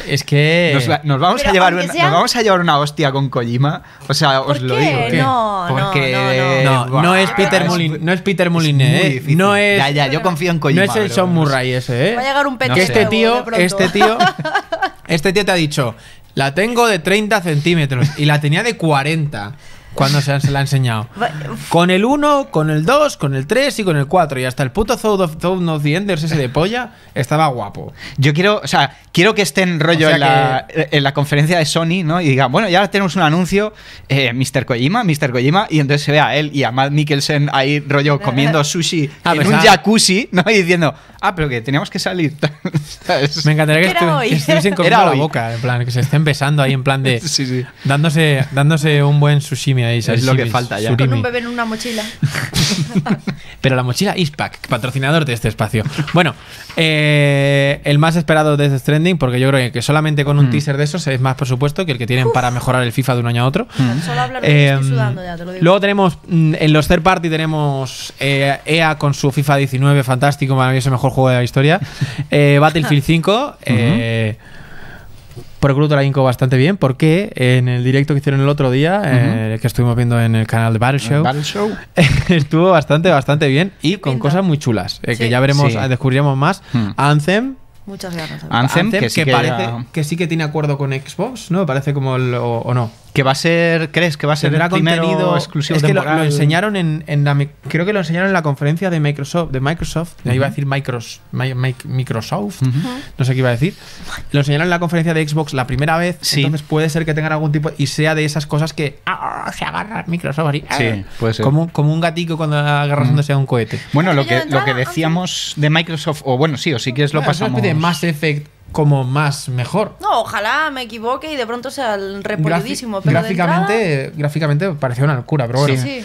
Es que. Nos, va- nos vamos a llevar una, sea- nos vamos a llevar una hostia con Kojima. O sea, os ¿Por lo qué? digo. ¿Qué? No, no, Porque- no, no, Buah, no es Peter Molin, no es Peter muy eh. No es. Ya, ya, yo confío en Kojima. no es el Sean no. Murray ese, ¿eh? Va a llegar un No que este tío, este tío, este tío te ha dicho, la tengo de 30 centímetros y la tenía de 40 cuando se, se la ha enseñado. Con el 1, con el 2, con el 3 y con el 4 y hasta el puto Zone of, Zone of the Enders ese de polla estaba guapo. Yo quiero, o sea, quiero que esté en rollo O sea en, la, en la conferencia de Sony, ¿no? Y digan, bueno, ya tenemos un anuncio, eh, Mr. Kojima, Mr. Kojima, y entonces se ve a él y a Matt Mikkelsen ahí rollo comiendo sushi Ah, en pues un jacuzzi, ¿no? Y diciendo, ah, pero que teníamos que salir. Me encantaría que, estu- hoy. que estuviesen comiendo la boca, en plan, que se estén besando ahí en plan de... Sí, sí. Dándose, dándose un buen sushimi ahí. Es lo que falta ya. surimi. Con un bebé en una mochila. Pero la mochila Ispac, patrocinador de este espacio. Bueno, eh, el más esperado de Death Stranding, porque yo creo que solamente con un Mm. teaser de esos es más presupuesto que el que tienen para mejorar el FIFA de un año a otro. Solo hablar de Eh, estoy sudando ya, te lo digo. luego tenemos mm, en los third party tenemos eh, EA con su FIFA 19 fantástico maravilloso mejor juego de la historia Eh, Battlefield 5 eh, por el culo la Inco bastante bien porque en el directo que hicieron el otro día eh, que estuvimos viendo en el canal de Battle Show Battle Show. estuvo bastante bastante bien y con Pinta. cosas muy chulas eh, que ya veremos Sí. descubriremos más Hmm. Anthem Muchas. Anthem, que sí que parece ya- que sí que tiene acuerdo con Xbox no parece como el- o- o no Que va a ser, ¿crees que va a ser Tendrá el primero contenido exclusivo es que lo, enseñaron en, en la creo que lo enseñaron en la conferencia de Microsoft de Microsoft iba a decir Micros, Mi- Mi- Microsoft no sé qué iba a decir lo enseñaron en la conferencia de Xbox la primera vez Sí. entonces puede ser que tengan algún tipo y sea de esas cosas que ah, se agarra Microsoft ah, Sí, puede ser. como, como un gatico cuando agarrándose a un cohete Bueno, lo que, lo que decíamos de Microsoft, o bueno, sí, o si quieres lo es una pasamos. especie de Mass Effect como más mejor No, ojalá me equivoque y de pronto sea el repoludísimo. Grafi- Pero de gráficamente, gráficamente parecía una locura, pero bueno. entrada- sí.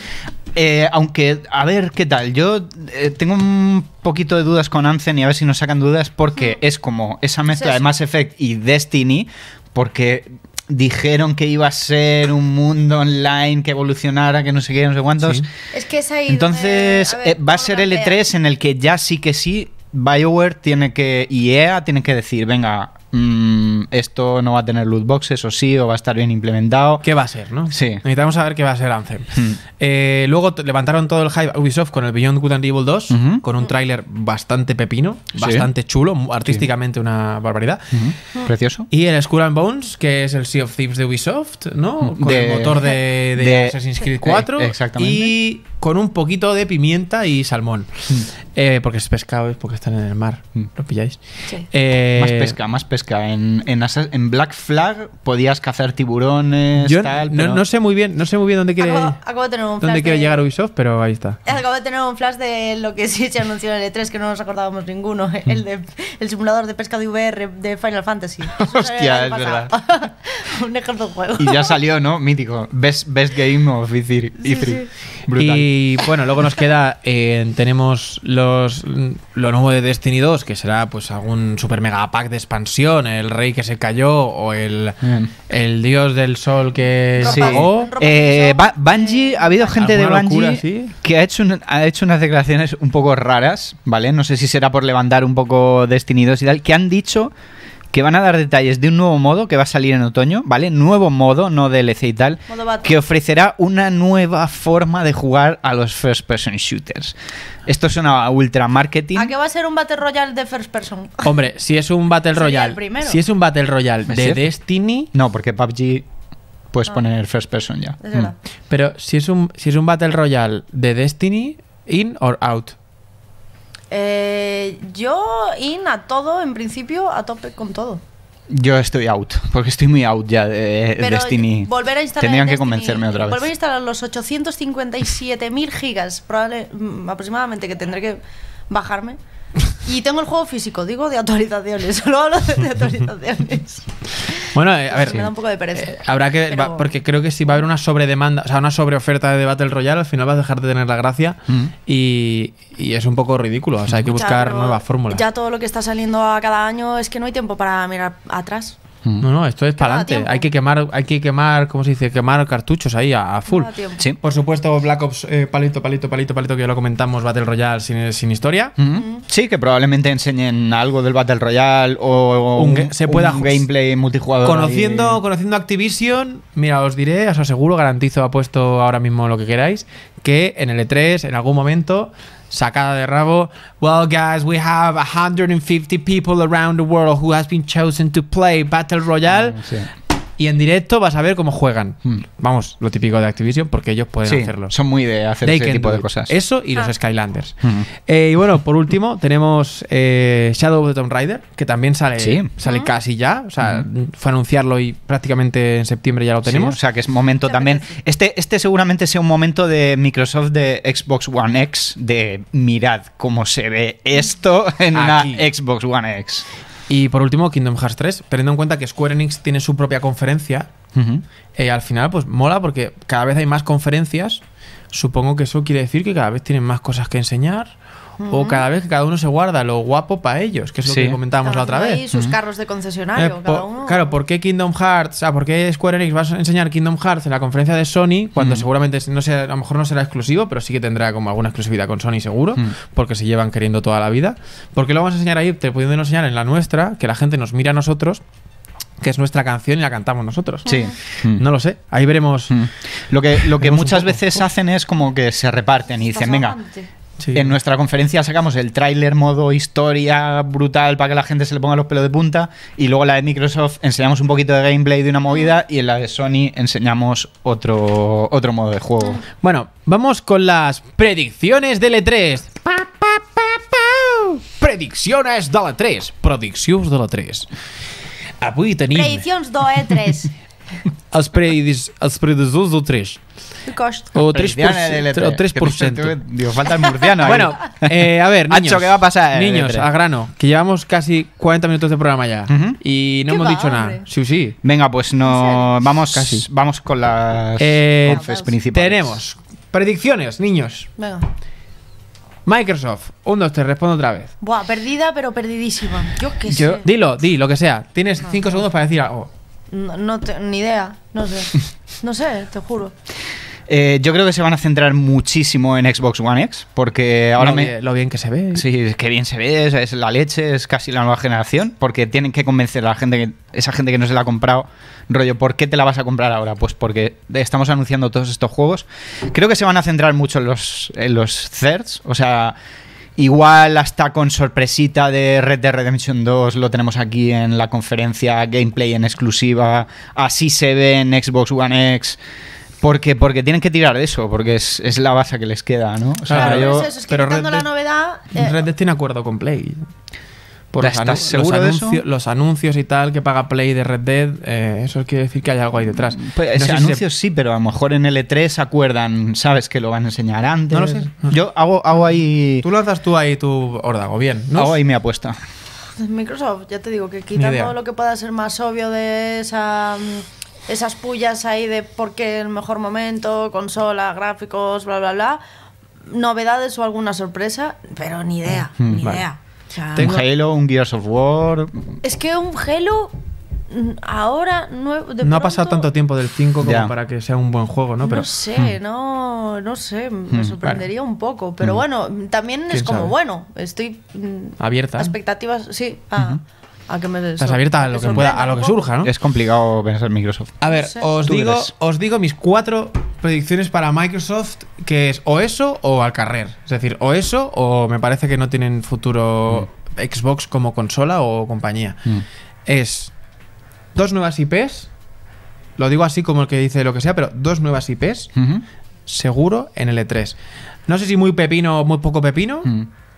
Eh, aunque, a ver qué tal. Yo eh, tengo un poquito de dudas con Anthem y a ver si nos sacan dudas porque es como esa mezcla Sí, de sí. Mass Effect y Destiny, porque dijeron que iba a ser un mundo online que evolucionara, que no sé qué, no sé cuántos. Sí. Es que es ahí. Entonces donde- a ver, eh, va a ¿cómo ser lo el E3 en el que ya sí que sí BioWare tiene que y EA tiene que decir, venga, mm, esto no va a tener loot boxes o sí, o va a estar bien implementado. ¿Qué va a ser, no? Sí. Necesitamos saber qué va a ser Anthem. Hmm. Eh, luego levantaron todo el hype a Ubisoft con el Beyond Good and Evil 2, Ujú. con un tráiler bastante pepino, Sí. bastante chulo, artísticamente una barbaridad. Precioso. Y el Skull and Bones, que es el Sea of Thieves de Ubisoft, ¿no? Con De- el motor de, de de- Assassin's Creed 4. eh, exactamente. Y con un poquito de pimienta y salmón. Eh, porque es pescado, es porque están en el mar. Mm. ¿Lo pilláis? Sí. Eh, Más pesca, más pesca. En, en, en Black Flag podías cazar tiburones, Yo tal, no, pero- no sé muy bien, no sé muy bien dónde quiere, Acabo, acabo de tener un flash. dónde quiere de- llegar Ubisoft, pero ahí está. Acabo de tener un flash de lo que sí se anunció en el E3 que no nos acordábamos ninguno. El de el simulador de pesca de VR de Final Fantasy. Eso Hostia, es pasado. un ejemplo de juego. Y ya salió, ¿no? Mítico. Best, best Game of E3. Sí, E3. sí. Brutal. Y bueno, luego nos queda, eh, tenemos los lo nuevo de Destiny 2, que será pues algún super mega pack de expansión, el rey que se cayó o el, el dios del sol que se apagó. ropa Eh, Ba- Bungie, ha habido gente de ¿Alguna Bungie locura que ha hecho, un- ha hecho unas declaraciones un poco raras, ¿vale? No sé si será por levantar un poco Destiny 2 y tal, que han dicho que van a dar detalles de un nuevo modo que va a salir en otoño, ¿vale? Nuevo modo, no DLC y tal, que ofrecerá una nueva forma de jugar a los first person shooters. Esto es una ultra marketing. ¿A qué va a ser un Battle Royale de first person? Hombre, si es un Battle Royale, primero. si es un Battle Royale ¿Es de cierto? Destiny, No, porque PUBG puedes Ah. poner first person ya. Mm. pero si es un si es un Battle Royale de Destiny, in or out. Eh, yo in a todo, en principio, a tope con todo. Yo estoy out, porque estoy muy out ya de Pero Destiny. volver a instalar Tendrían que convencerme otra vez. Volver a instalar los 857.000 gigas, probable, mm, aproximadamente, que tendré que bajarme. Y tengo el juego físico, digo de actualizaciones. Solo hablo de, actualizaciones. Bueno, eh, a ver, Me da un poco de pereza. eh, habrá que Pero- va- porque creo que si va a haber una sobredemanda, o sea, una sobreoferta de Battle Royale, al final vas a dejar de tener la gracia Mm. y, y es un poco ridículo, o sea, hay que buscar nuevas fórmulas. Ya todo lo que está saliendo a cada año es que no hay tiempo para mirar atrás. Mm. No, no, esto es para adelante. Hay que quemar, hay que quemar, ¿cómo se dice? Quemar cartuchos ahí a, a full. Sí. Por supuesto, Black Ops, eh, palito, palito, palito, palito, que ya lo comentamos, Battle Royale sin, sin historia. Ujú. Sí, que probablemente enseñen algo del Battle Royale o Un se pueda un gameplay multijugador. Conociendo, ahí. conociendo Activision, mira, os diré, os aseguro, garantizo, apuesto ahora mismo lo que queráis, que en el E3, en algún momento, sacada de rabo, well guys, we have 150 people around the world who has been chosen to play Battle Royale. Ah, sí. Y en directo vas a ver cómo juegan. Hmm. Vamos, lo típico de Activision, porque ellos pueden Sí, hacerlo. son muy de hacer They ese tipo de cosas. Eso y los Ah. Skylanders. Ujú. Eh, y bueno, por último, tenemos eh, Shadow of the Tomb Raider, que también sale, Sí. sale casi ya. O sea, fue anunciarlo y prácticamente en septiembre ya lo tenemos. Sí, o sea que es momento también. Este, este seguramente sea un momento de Microsoft de Xbox One X, de mirad cómo se ve esto en Aquí. una Xbox One X. Y por último, Kingdom Hearts 3, teniendo en cuenta que Square Enix tiene su propia conferencia, eh, al final pues mola porque cada vez hay más conferencias. Supongo que eso quiere decir que cada vez tienen más cosas que enseñar. O cada vez que cada uno se guarda lo guapo para ellos, que es lo Sí. que comentábamos la otra vez. ahí sus carros de Eh, concesionario, po- cada uno. Claro, ¿por qué Kingdom Hearts? O sea, ¿por qué Square Enix va a enseñar Kingdom Hearts en la conferencia de Sony cuando Mm. seguramente no sea, a lo mejor no será exclusivo, pero sí que tendrá como alguna exclusividad con Sony seguro, Mm. porque se llevan queriendo toda la vida? ¿Por qué lo vamos a enseñar ahí? Te pudiendo enseñar en la nuestra, que la gente nos mira a nosotros, que es nuestra canción y la cantamos nosotros. Sí. Mm. No lo sé, ahí veremos. Mm. Lo que, lo que muchas veces hacen es como que se reparten y dicen, venga. Sí. en nuestra conferencia sacamos el tráiler modo historia brutal para que la gente se le ponga los pelos de punta y luego la de Microsoft enseñamos un poquito de gameplay de una movida y en la de Sony enseñamos otro, otro modo de juego. Bueno, vamos con las predicciones del E3. Pa, pa, pa, pa. Predicciones de l'E3. Prediccions de l'E3. Avui tenim Prediccions do E3. els, predis, els predecessors del 3. Cost. O 3%. Predicciones del E3. O 3%. Digo, falta el murciano ahí. Bueno, eh, a ver, niños. Hacho, ¿qué va a pasar en el Niños, E3? a grano, que llevamos casi 40 minutos de programa ya. Ujú. Y no ¿Qué hemos va, dicho nada. hombre? Sí, sí. Venga, pues no vamos, Casi. vamos con las Eh, confes principales. Tenemos predicciones, niños. Venga. Microsoft. Un, dos, tres, respondo otra vez. Buah, perdida, pero perdidísima. Yo qué Yo- sé. Dilo, di, lo que sea. Tienes 5 segundos para decir algo. No, no te- ni idea. No sé. No sé, te juro. Eh, yo creo que se van a centrar muchísimo en Xbox One X, porque ahora lo, me... bien, lo bien que se ve. Sí, qué bien se ve, es, es la leche, es casi la nueva generación, porque tienen que convencer a la gente, que, esa gente que no se la ha comprado, rollo, ¿por qué te la vas a comprar ahora? Pues porque estamos anunciando todos estos juegos. Creo que se van a centrar mucho en los, en los thirds, o sea, igual hasta con sorpresita de Red Dead Redemption 2 lo tenemos aquí en la conferencia, gameplay en exclusiva, así se ve en Xbox One X. Porque, porque tienen que tirar de eso, porque es, es la base que les queda, ¿no? O sea, Claro, Claro, yo- es eso, es que pero la Dead- novedad. eh, Red Dead tiene acuerdo con Play. Por los, ¿Estás anu- seguro los de eso? anuncio- los anuncios y tal que paga Play de Red Dead, eh, eso quiere decir que hay algo ahí detrás. Pues, No ese sé si anuncio se- sí, pero a lo mejor en L3 se acuerdan, sabes que lo van a enseñar antes. No lo sé. Yo hago, hago ahí Tú lanzas tú ahí tu órdago, bien. ¿no? hago ahí mi apuesta. Microsoft, ya te digo, que idea. quitando lo que pueda ser más obvio de esa, mm, esas pullas ahí de por qué el mejor momento, consola, gráficos, bla, bla, bla, novedades o alguna sorpresa, pero ni idea, Mm, ni vale. idea. O sea, Un Halo, un Gears of War. Es que un Halo mm, ahora no, de no ha pasado tanto tiempo del 5 como Ya. para que sea un buen juego, ¿no? Pero no sé, no, no sé, me sorprendería un poco. Pero bueno, también es ¿Quién como, sabe? bueno, estoy mm, Abierta. expectativas, sí, a, a que me estás abierta a lo que pueda, a lo que surja, ¿no? Es complicado pensar Microsoft. A ver, No sé. os Tú digo, os digo mis cuatro predicciones para Microsoft, que es o eso o al carrer. Es decir, o eso o me parece que no tienen futuro Xbox como consola o compañía. Mm. Es dos nuevas IPs, lo digo así como el que dice lo que sea, pero dos nuevas IPs, seguro en el E3. No sé si muy pepino o muy poco pepino,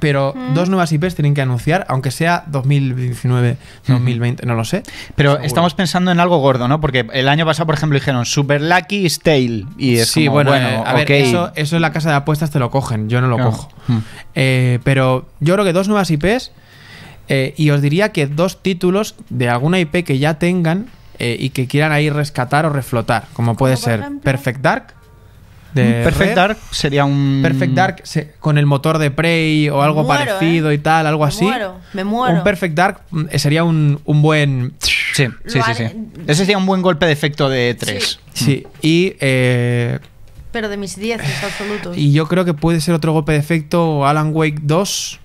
Mm. pero dos nuevas IPs tienen que anunciar, aunque sea 2019, 2020, no lo sé. Pero Seguro. estamos pensando en algo gordo, ¿no? Porque el año pasado, por ejemplo, dijeron Super Lucky Stale. Y es sí, como, bueno, bueno, eh, a ver, eso, eso en la casa de apuestas te lo cogen, yo no lo Claro. cojo. Mm. Eh, pero yo creo que dos nuevas IPs eh, y os diría que dos títulos de alguna IP que ya tengan eh, y que quieran ahí rescatar o reflotar, como puede ser ejemplo? Perfect Dark. De Perfect. Dark sería un. Perfect Dark se- con el motor de Prey o algo muero, parecido ¿eh? y tal, algo Me así. muero, me muero. Un Perfect Dark mm, sería un, un buen... Sí, sí, sí, sí. Ese sería un buen golpe de efecto de 3. Sí. Sí, y, eh, Pero de mis 10 absolutos. y yo creo que puede ser otro golpe de efecto Alan Wake 2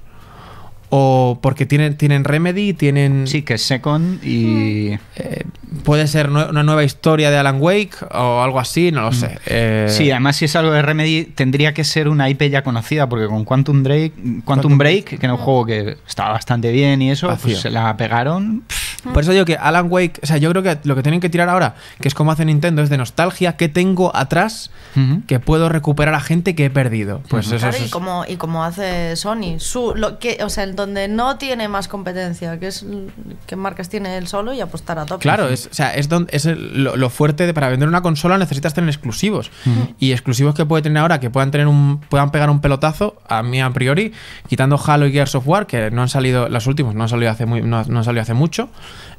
o porque tienen, tienen Remedy, tienen... Sí, que es Second y. eh, puede ser nue- una nueva historia de Alan Wake o algo así, no lo sé. Eh, Sí, además si es algo de Remedy tendría que ser una IP ya conocida porque con Quantum Break, Quantum, Quantum Break, que era un juego que estaba bastante bien y eso, Vacío. pues se la pegaron. Pff, Por eso digo que Alan Wake, o sea, yo creo que lo que tienen que tirar ahora, que es como hace Nintendo, es de nostalgia, ¿qué tengo atrás que puedo recuperar a gente que he perdido? Pues eso, Claro, eso y como, y como hace Sony, su, lo que, o sea, el donde no tiene más competencia, que es qué marcas tiene él solo y apostar a tope. Claro, es, o sea, es, donde, es el- lo, lo fuerte de para vender una consola necesitas tener exclusivos. Y exclusivos que puede tener ahora, que puedan tener un, puedan pegar un pelotazo, a mí a priori, quitando Halo y Gears of War, que no han salido, los últimos no han salido hace muy, no, no han salido hace mucho.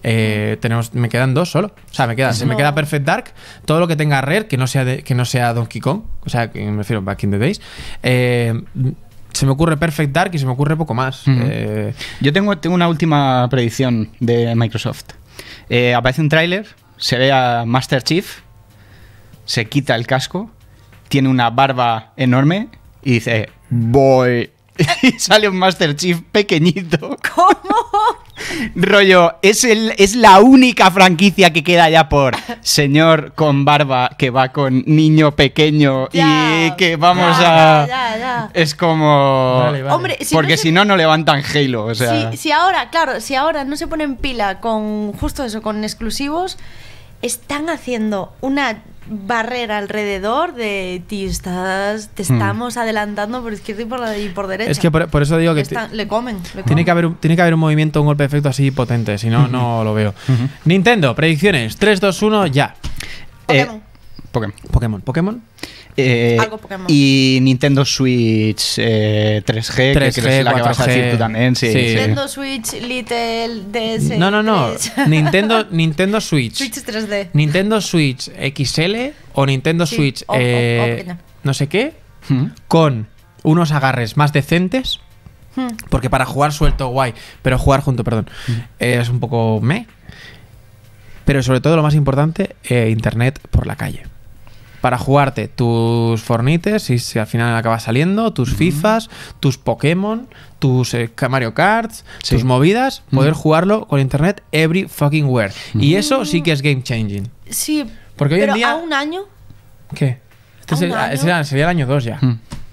Eh, tenemos, me quedan dos solo. O sea, me queda, se me queda Perfect Dark, todo lo que tenga Rare, que no sea de- que no sea Donkey Kong, o sea, que me refiero a Back in the Days. eh, se me ocurre Perfect Dark y se me ocurre poco más. Eh, Yo tengo, tengo una última predicción de Microsoft. Aparece un tráiler, se ve a Master Chief, se quita el casco, tiene una barba enorme y dice, voy. Y sale un Master Chief pequeñito. ¿Cómo? Rollo, es, el, es la única franquicia que queda ya por señor con barba que va con niño pequeño y que vamos ya, a... ya, ya. Es como... Vale, vale. Hombre, si Porque no se- si no, no levantan Halo. O sea... si, si ahora, claro, si ahora no se pone en pila con justo eso, con exclusivos, están haciendo una barrera alrededor de ti estás, te estamos adelantando por izquierda y por, la, y por derecha. Hmm. es que por, por eso digo que... Le comen, le Tiene comen. que, haber un, tiene que haber un movimiento, un golpe de efecto así potente, si no, no lo veo. Nintendo, predicciones. 3, 2, 1, ya. Eh, Pokémon. Pokémon. Pokémon. Eh, Algo Pokémon. Y Nintendo Switch eh, 3G, que 3G, creo que es la que vas a 4G. decir tú también. Sí, Sí. sí. Nintendo Switch, Little DS. No, no, no. 3. Nintendo, Nintendo Switch. Switch 3D. Nintendo Switch XL o Nintendo Sí, Switch o- eh, o no sé qué Mm. con unos agarres más decentes Hmm. porque para jugar suelto guay pero jugar junto perdón es un poco me pero sobre todo lo más importante eh, internet por la calle para jugarte tus Fornites y si al final acabas saliendo, tus FIFAs, tus Pokémon, tus eh, Mario Karts, Sí. tus movidas, poder jugarlo con internet every fucking where. Y eso sí que es game changing. Sí. Porque hoy en día- a un año. ¿Qué? Este ¿A un sería, año? sería- sería el año 2 ya.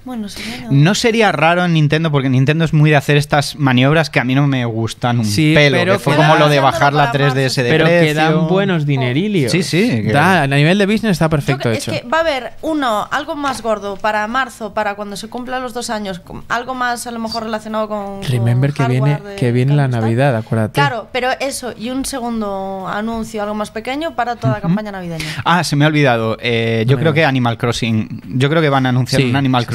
Bueno, sería. No sería raro en Nintendo, porque Nintendo es muy de hacer estas maniobras que a mí no me gustan un Sí, pelo. pero que fue como lo de bajar la para 3DS de Pero que dan buenos dinerillos. Sí, sí, que- Da, a nivel de business está perfecto hecho. Es que va a haber uno, algo más gordo para marzo, para cuando se cumplan los dos años, con- algo más a lo mejor relacionado con. con Remember que viene, de que viene la. Navidad, acuérdate. Claro, pero eso y un segundo anuncio, algo más pequeño para toda la campaña navideña. Ah, se me ha olvidado. Eh, yo No creo que. Animal Crossing. Yo creo que van a anunciar Sí, un Animal sí,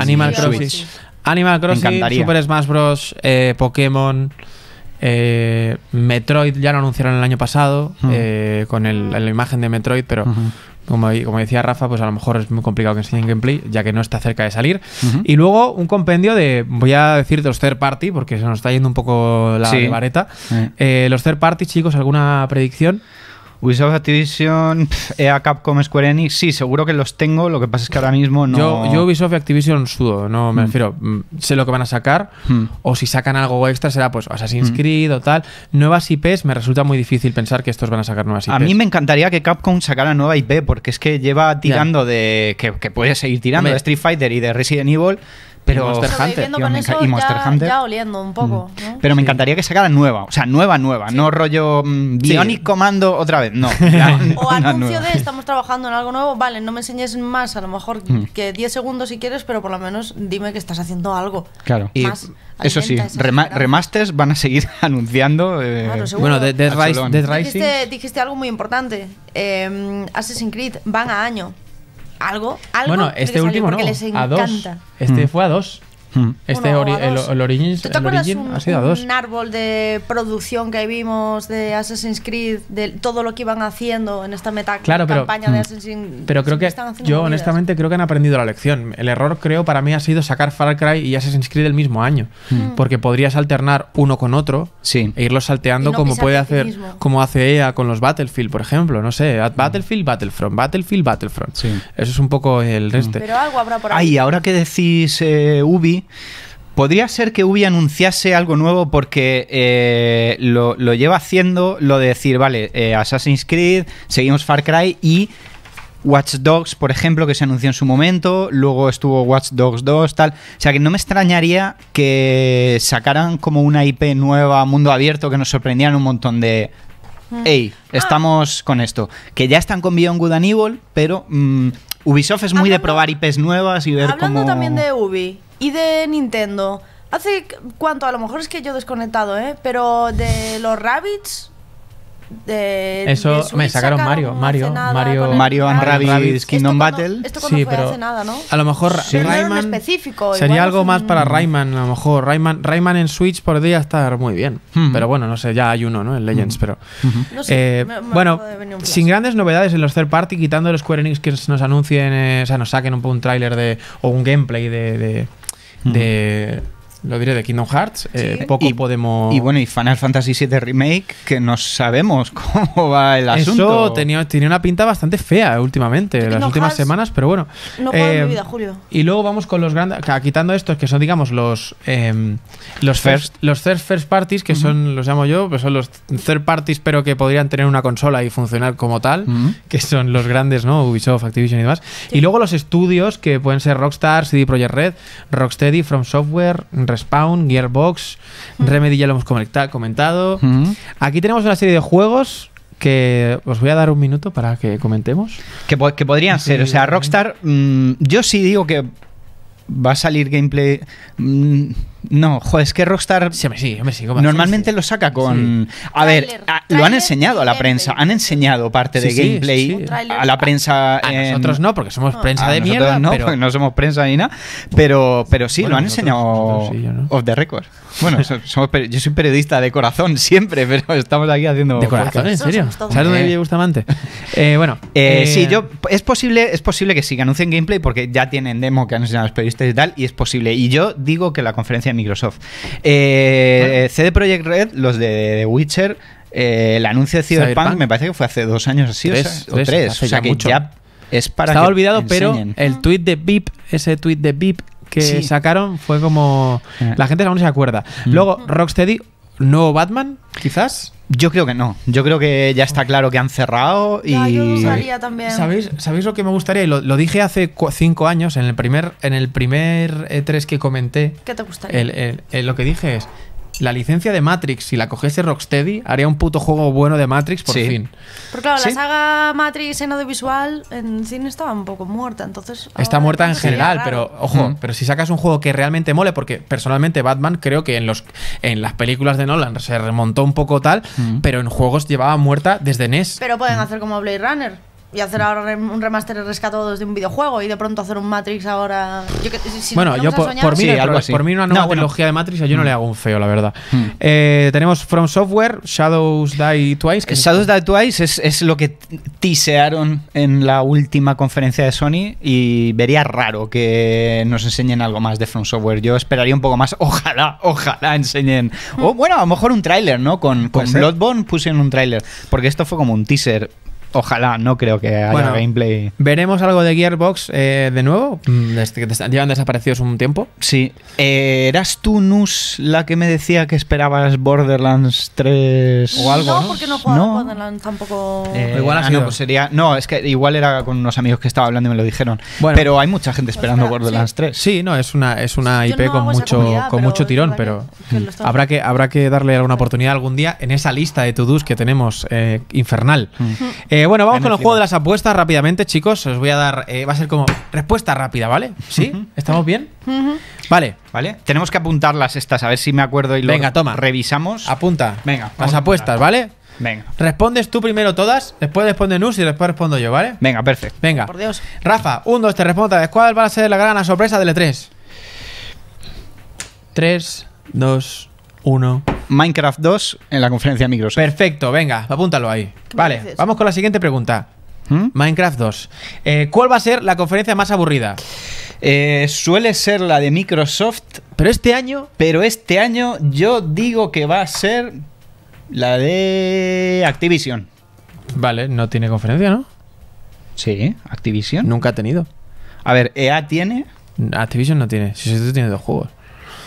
Animal Crossing. Animal Crossing. Super Smash Bros, eh, Pokémon, eh, Metroid ya lo anunciaron el año pasado eh, con el- la imagen de Metroid, pero como, como decía Rafa, pues a lo mejor es muy complicado que enseñen gameplay, ya que no está cerca de salir. Y luego un compendio de, voy a decir de los third party, porque se nos está yendo un poco la Sí. vareta. Eh, los third party, chicos, ¿alguna predicción? Ubisoft, Activision, EA, Capcom, Square Enix, sí, seguro que los tengo, lo que pasa es que ahora mismo no... Yo, yo Ubisoft y Activision sudo, no me Mm. refiero, mm, sé lo que van a sacar, Mm. o si sacan algo extra será pues Assassin's Mm. Creed o tal. Nuevas IPs, me resulta muy difícil pensar que estos van a sacar nuevas IPs. A mí me encantaría que Capcom sacara nueva IP, porque es que lleva tirando de. Que, que puede seguir tirando de Street Fighter y de Resident Evil, pero. Monster Hunter, tío, con me eso y Monster ya, Hunter. ya oliendo un poco, ¿no? Pero me encantaría que sacara nueva, o sea, nueva, nueva, no rollo mm, Sí. Bionic Commando otra vez, no. ya, O anuncio nueva. de estamos trabajando en algo nuevo, vale, no me enseñes más, a lo mejor Mm. que 10 segundos si quieres, pero por lo menos dime que estás haciendo algo. Claro. Y Más. Eso sí, rema- remasters van a seguir anunciando. eh, Claro. Bueno. Dead Rising. Dijiste, dijiste algo muy importante. Eh, Assassin's Creed van a año. Algo, algo. Bueno, este último no, les a dos. encanta. Este Mm. fue a dos. Mm. Este ori- el, el Origins- ¿Tú te el acuerdas Origin un, ha sido a dos. un árbol de producción que vimos de Assassin's Creed, de todo lo que iban haciendo en esta meta Claro, pero- campaña de Mm. Assassin's Pero creo que yo honestamente creo que han aprendido la lección. El error creo para mí ha sido sacar Far Cry y Assassin's Creed el mismo año, porque podrías alternar uno con otro Sí. e irlos salteando no como puede hacer, mismo. como hace EA con los Battlefield, por ejemplo, no sé, at- Battlefield, Battlefront, Battlefield, Battlefront. Sí. Eso es un poco el este. Pero algo habrá por ahí. Ay, ahora que decís eh, Ubi, podría ser que Ubi anunciase algo nuevo porque eh, lo, lo lleva haciendo lo de decir, vale, eh, Assassin's Creed, seguimos Far Cry y Watch Dogs, por ejemplo, que se anunció en su momento, luego estuvo Watch Dogs 2, tal. O sea que no me extrañaría que sacaran como una IP nueva, mundo abierto, que nos sorprendieran un montón de... Hey, estamos con esto. Que ya están con Beyond Good and Evil, pero mm, Ubisoft es muy de Hablando- probar IPs nuevas y ver Hablando cómo... también de Ubi y de Nintendo. Hace cuánto, a lo mejor es que yo he desconectado, ¿eh? Pero de los Rabbits. De, Eso, de me sacaron Mario, Mario, Mario- Mario and Rabbids. Rabbids Esto Kingdom cuando- Battle. Esto cuando Sí, fue pero hace nada, ¿no? a lo mejor un Rayman específico, sería algo es más un- para Rayman, a lo mejor Rayman, Rayman en Switch podría estar muy bien, Hmm. pero bueno, no sé, ya hay uno, ¿no? En Legends, pero No sé, Eh, me- me bueno, sin grandes novedades en los third party, quitando los Square Enix que nos anuncien, eh, o sea, nos saquen un, un tráiler de o un gameplay de, de, de- lo diré de Kingdom Hearts, eh, Sí. poco Y- podemos Y bueno, y Final Fantasy VII Remake, que no sabemos cómo va el asunto. Eso tenía, tenía una pinta bastante fea últimamente, las Kingdom últimas Hearts semanas, pero bueno. No Eh, mi vida, Julio. Y luego vamos con los grandes, quitando estos que son, digamos, los em, los First. first, los third first parties, que son, los llamo yo, pues son los third parties, pero que podrían tener una consola y funcionar como tal, que son los grandes, ¿no? Ubisoft, Activision y demás. Y luego los estudios que pueden ser Rockstar, CD Projekt Red, Rocksteady, From Software, Respawn, Gearbox, Remedy ya lo hemos comenta- comentado. Aquí tenemos una serie de juegos que os voy a dar un minuto para que comentemos. Que, po- que podrían ser. O sea, Rockstar, mm, yo sí digo que va a salir gameplay. mm, no, joder, es que Rockstar normalmente Sí, lo saca con. Sí. A ver, a- lo han enseñado a la prensa. Han enseñado parte de gameplay sí, sí. Tráiler. a la prensa. A en- nosotros no, porque somos No. prensa a de nosotros mierda, no, pero... porque no somos prensa ni nada. Pero, pero sí, Bueno, lo han nosotros- enseñado nosotros sí, yo no. off the record. Bueno, so- somos yo soy periodista de corazón siempre, pero estamos aquí haciendo. De corazón, podcast. ¿en serio? ¿Sabes dónde Eh. vive Bustamante? Eh, bueno. Eh, eh, sí, yo es posible, es posible que sí que anuncien gameplay porque ya tienen demo que han enseñado a los periodistas y tal, y es posible. Y yo digo que la conferencia de Microsoft. Eh, CD Projekt Red, los de The Witcher, eh, el anuncio de Cyberpunk, Cyberpunk. me parece que fue hace dos años así, Tres, o, sea, o tres, tres. o sea ya que mucho. ya es para Estaba que olvidado, pero el tweet de VIP, ese tweet de VIP que Sí. sacaron fue como... Eh. La gente aún no se acuerda. Mm. Luego, Rocksteady, nuevo Batman, quizás. Yo creo que no. Yo creo que ya está claro que han cerrado y. Ya, yo usaría también. ¿Sabéis, ¿Sabéis lo que me gustaría? Y lo, lo dije hace cinco años, en el primer, en el primer E3 que comenté. ¿Qué te gustaría? El- el- el- lo que dije es, la licencia de Matrix, si la cogiese Rocksteady, haría un puto juego bueno de Matrix por Sí. fin. Porque claro, ¿Sí? la saga Matrix en audiovisual en cine estaba un poco muerta, entonces... Está muerta en general, pero ojo, Mm. pero si sacas un juego que realmente mole, porque personalmente Batman creo que en los en las películas de Nolan se remontó un poco tal, Mm. pero en juegos llevaba muerta desde NES. Pero pueden hacer como Blade Runner. Y hacer ahora un remaster rescatado desde un videojuego y de pronto hacer un Matrix ahora. Yo que- si- si bueno, yo por, soñar- por mí, Sí, algo así. por mí una nueva No, bueno. trilogía de Matrix yo no le hago un feo, la verdad. Mm. Eh, tenemos From Software, Shadows Die Twice. es- Shadows Die Twice es, es lo que tisearon en la última conferencia de Sony y vería raro que nos enseñen algo más de From Software. Yo esperaría un poco más. Ojalá, ojalá enseñen. O bueno, a lo mejor un tráiler, ¿no? Con, con. Bloodborne pusieron un tráiler. Porque esto fue como un teaser. Ojalá, no creo que haya Bueno, gameplay. ¿Veremos algo de Gearbox eh, de nuevo? Mm, Desde que llevan desaparecidos un tiempo. Sí. Eh, ¿Eras tú, Nus, la que me decía que esperabas Borderlands 3? O algo, no, ¿no? porque no juego No. Borderlands tampoco. Eh, Igual ha ah, sido. no, pues sería. No, es que igual era con unos amigos que estaba hablando y me lo dijeron. Bueno. pero hay mucha gente esperando espera, Borderlands sí. 3. Sí, no, es una, es una IP no con mucho, con mucho tirón, pero que- que habrá que, habrá que darle alguna oportunidad algún día en esa lista de to-dos que tenemos eh, infernal. Eh, bueno, vamos con el el juego de las apuestas rápidamente, chicos. Os voy a dar, eh, va a ser como respuesta rápida, ¿vale? ¿Sí? ¿Estamos bien? Vale, ¿Vale? Tenemos que apuntarlas estas, a ver si me acuerdo y lo Venga, toma. revisamos. apunta. Venga, Las apuestas. ¿vale? Venga. Respondes tú primero todas, después responde Nus y después respondo yo, ¿vale? Venga, perfecto. Venga. Por Dios. Rafa, un, dos, te respondo otra vez. ¿Cuál va a ser la gran sorpresa del E3? 3, 2, 1. Minecraft 2 en la conferencia de Microsoft. Perfecto, venga, apúntalo ahí. ¿Qué me Vale, dices? vamos con la siguiente pregunta. ¿Mm? Minecraft 2. Eh, ¿Cuál va a ser la conferencia más aburrida? Eh, suele ser la de Microsoft, Pero este año. pero este año yo digo que va a ser la de Activision. Vale, no tiene conferencia, ¿no? Sí, Activision. Nunca ha tenido. A ver, EA tiene. Activision no tiene. Si tú tiene dos juegos.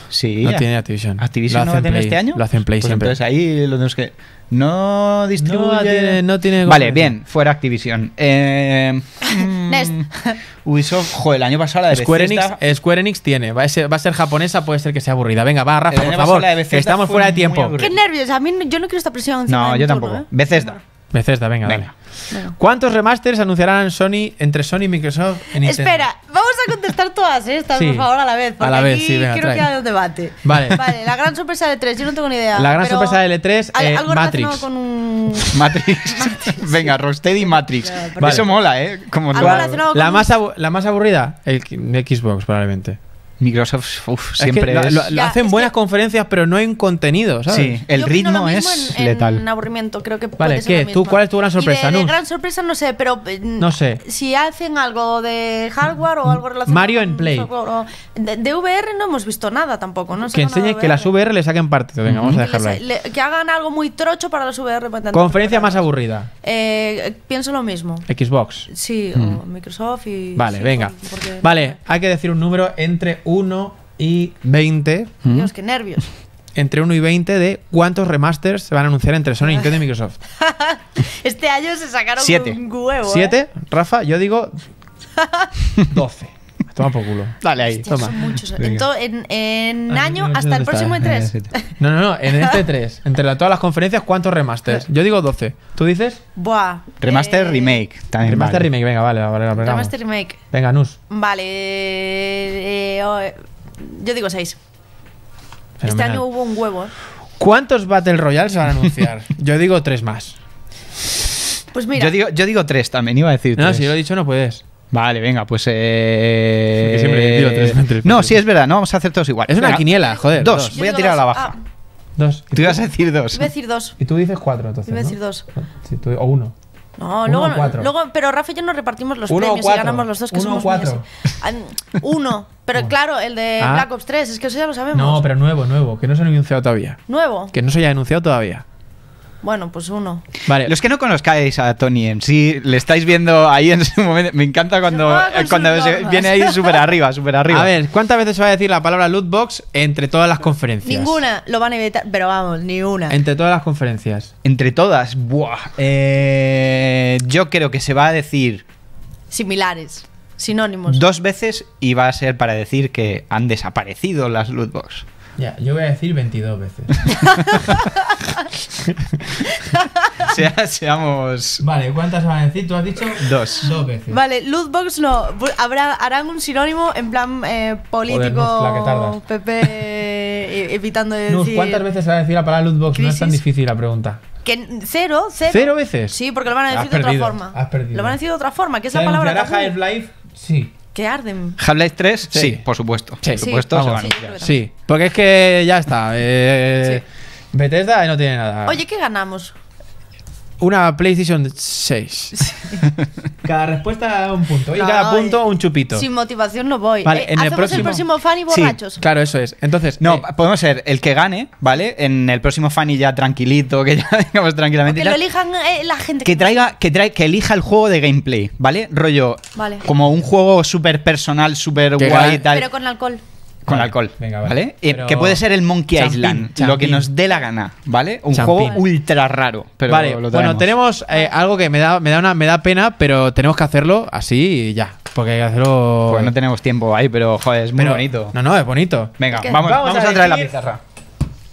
Sí. No tiene Activision. Activision Lo no va a en tener Play. este año. Lo hace en Play Pues siempre. Entonces ahí lo tenemos que. No distribuye. No tiene- no tiene Vale, bien, fuera Activision. Eh, Next. Ubisoft, joder, el año pasado la de Square Enix, Bethesda- eh, Square Enix tiene. Va a, ser, va a ser japonesa, puede ser que sea aburrida. Venga, va, Rafa, por favor. estamos fue fuera de tiempo. Qué nervios. A mí no- yo no quiero esta presión. No, yo tampoco. ¿eh? Bethesda. Bethesda, venga, Venga. dale. Venga. ¿Cuántos remasters anunciarán Sony entre Sony y Microsoft en Nintendo? Espera, vamos a contestar todas estas, Sí. por favor, a la vez. A Porque la vez, aquí sí, venga, quiero que haya un debate. Vale. Vale, la gran sorpresa de tres, yo no tengo ni idea. La gran sorpresa del E3, al- eh, algo Matrix. con un. Matrix. Venga, Rocksteady y Matrix. Vale. Eso mola, ¿eh? Como La más, la más aburrida, el Xbox, probablemente. Microsoft uf, Es que siempre lo, es. lo- lo Ya, hacen es buenas que- conferencias, pero no en contenido, ¿sabes? Sí, el Yo ritmo lo mismo es en, letal. En aburrimiento, creo que Vale, puede ser ¿qué? lo ¿Tú mismo. cuál es tu gran Y sorpresa, de, de Nus? gran sorpresa no sé, pero eh, No sé. si hacen algo de hardware o algo relacionado Mario en Play. o- de, de VR no hemos visto nada tampoco, ¿no? Que enseñen de que las VR le saquen partido. Venga, vamos a Que dejarlo ahí. le- que hagan algo muy trocho para las VR. para Conferencia más aburrida. Eh, pienso lo mismo. Xbox. Sí, o Microsoft y. Vale, sí, venga. por- porque- Vale, hay que decir un número entre 1 y 20. Dios, qué nervios. Entre 1 y 20 de cuántos remasters se van a anunciar entre Sony, Nintendo y Microsoft. Este año se sacaron Siete. un huevo. ¿eh? ¿Siete? Rafa, yo digo 12. Toma por culo. Dale ahí. Hostia, Toma. son muchos. En, to- en, en Ah, año no hasta el próximo está. E3. Eh, sí. No, no, no, en este 3, entre la- todas las conferencias, ¿cuántos remasters? Yo digo 12. ¿Tú dices? Buah. Remaster, eh, remake. También Remaster vale. remake, venga, vale, vale, vale. Remaster remake. Venga, Nus. Vale. eh, oh, yo digo 6. Este Fenomenal. año hubo un huevo. ¿eh? ¿Cuántos Battle Royale se van a anunciar? Yo digo 3 más. Pues mira. Yo digo, yo digo tres también, iba a decir No, tres. si lo he dicho no puedes. Vale, venga, pues eh... Siempre digo tres, tres, No, sí, es verdad, no vamos a hacer todos igual. Es una quiniela, joder. Dos. voy a tirar a la dos. baja. Ah, Dos. ¿Y Tú ibas a decir dos. iba a decir 2. Y tú dices 4, entonces. Iba a ¿no? decir dos. Sí, tú- o 1. No, Uno luego, o cuatro. luego, pero Rafa y yo nos repartimos los Uno premios y cuatro. ganamos los dos, que Uno somos cuatro. Uno, pero claro, el de Ah. Black Ops 3, es que eso ya lo sabemos. No, pero nuevo, nuevo, que no se ha anunciado todavía. Nuevo. Que no se haya anunciado todavía. Bueno, pues uno. Vale. Los que no conozcáis a Tony en sí, le estáis viendo ahí en su momento. Me encanta cuando, cuando se- viene ahí súper arriba, súper arriba. A ver, ¿cuántas veces se va a decir la palabra lootbox entre todas las conferencias? Ninguna lo van a evitar, pero vamos, ni una. Entre todas las conferencias. Entre todas, buah. Eh, yo creo que se va a decir Similares, sinónimos. dos veces y va a ser para decir que han desaparecido las lootbox. Ya, yo voy a decir 22 veces. Sea- seamos vale, ¿cuántas van a decir? ¿Tú has dicho? dos. Dos veces. Vale, lootbox no. Habrá, harán un sinónimo en plan eh, político, la que tardas. PP, e- evitando de decir... ¿cuántas veces se va a decir la palabra lootbox? No es tan difícil la pregunta. Que cero, cero. ¿Cero veces? Sí, porque lo van a Has decir de otra forma. has perdido. Lo van a decir de otra forma, que es ¿Se la palabra. Half-Life? Sí. Que arden. Half-Life 3, sí. Sí. por supuesto. Sí. por supuesto, vamos. Sí. Sí, porque es que ya está. eh, Bethesda no tiene nada. Oye, ¿qué ganamos? Una PlayStation 6. cada respuesta un punto. Y No, cada punto un chupito. Sin motivación no voy. Vale, Eh, en el hacemos próximo- el próximo fan y Sí, borrachos. Claro, eso es. Entonces, No, eh, podemos ser el que gane, ¿vale? En el próximo fan y ya tranquilito, que ya digamos tranquilamente. y que lo elijan eh, la gente. que traiga, que trae, que elija el juego de gameplay, ¿vale? Rollo, Vale. como un juego súper personal, súper guay y tal. Pero con alcohol. Con Vale, alcohol. venga, vale. vale. Eh, Pero- Que puede ser el Monkey Champín, Island, lo que nos dé la gana, ¿vale? Un Champín. juego ultra raro. Pero vale, lo bueno, tenemos eh, algo que me da, me, da una, me da pena, pero tenemos que hacerlo así y ya. Porque hay que hacerlo. Pues no tenemos tiempo ahí, pero joder, es muy Pero- bonito. No, no, es bonito. Venga, ¿Qué? vamos, Vamos vamos, a a, traer la pizarra.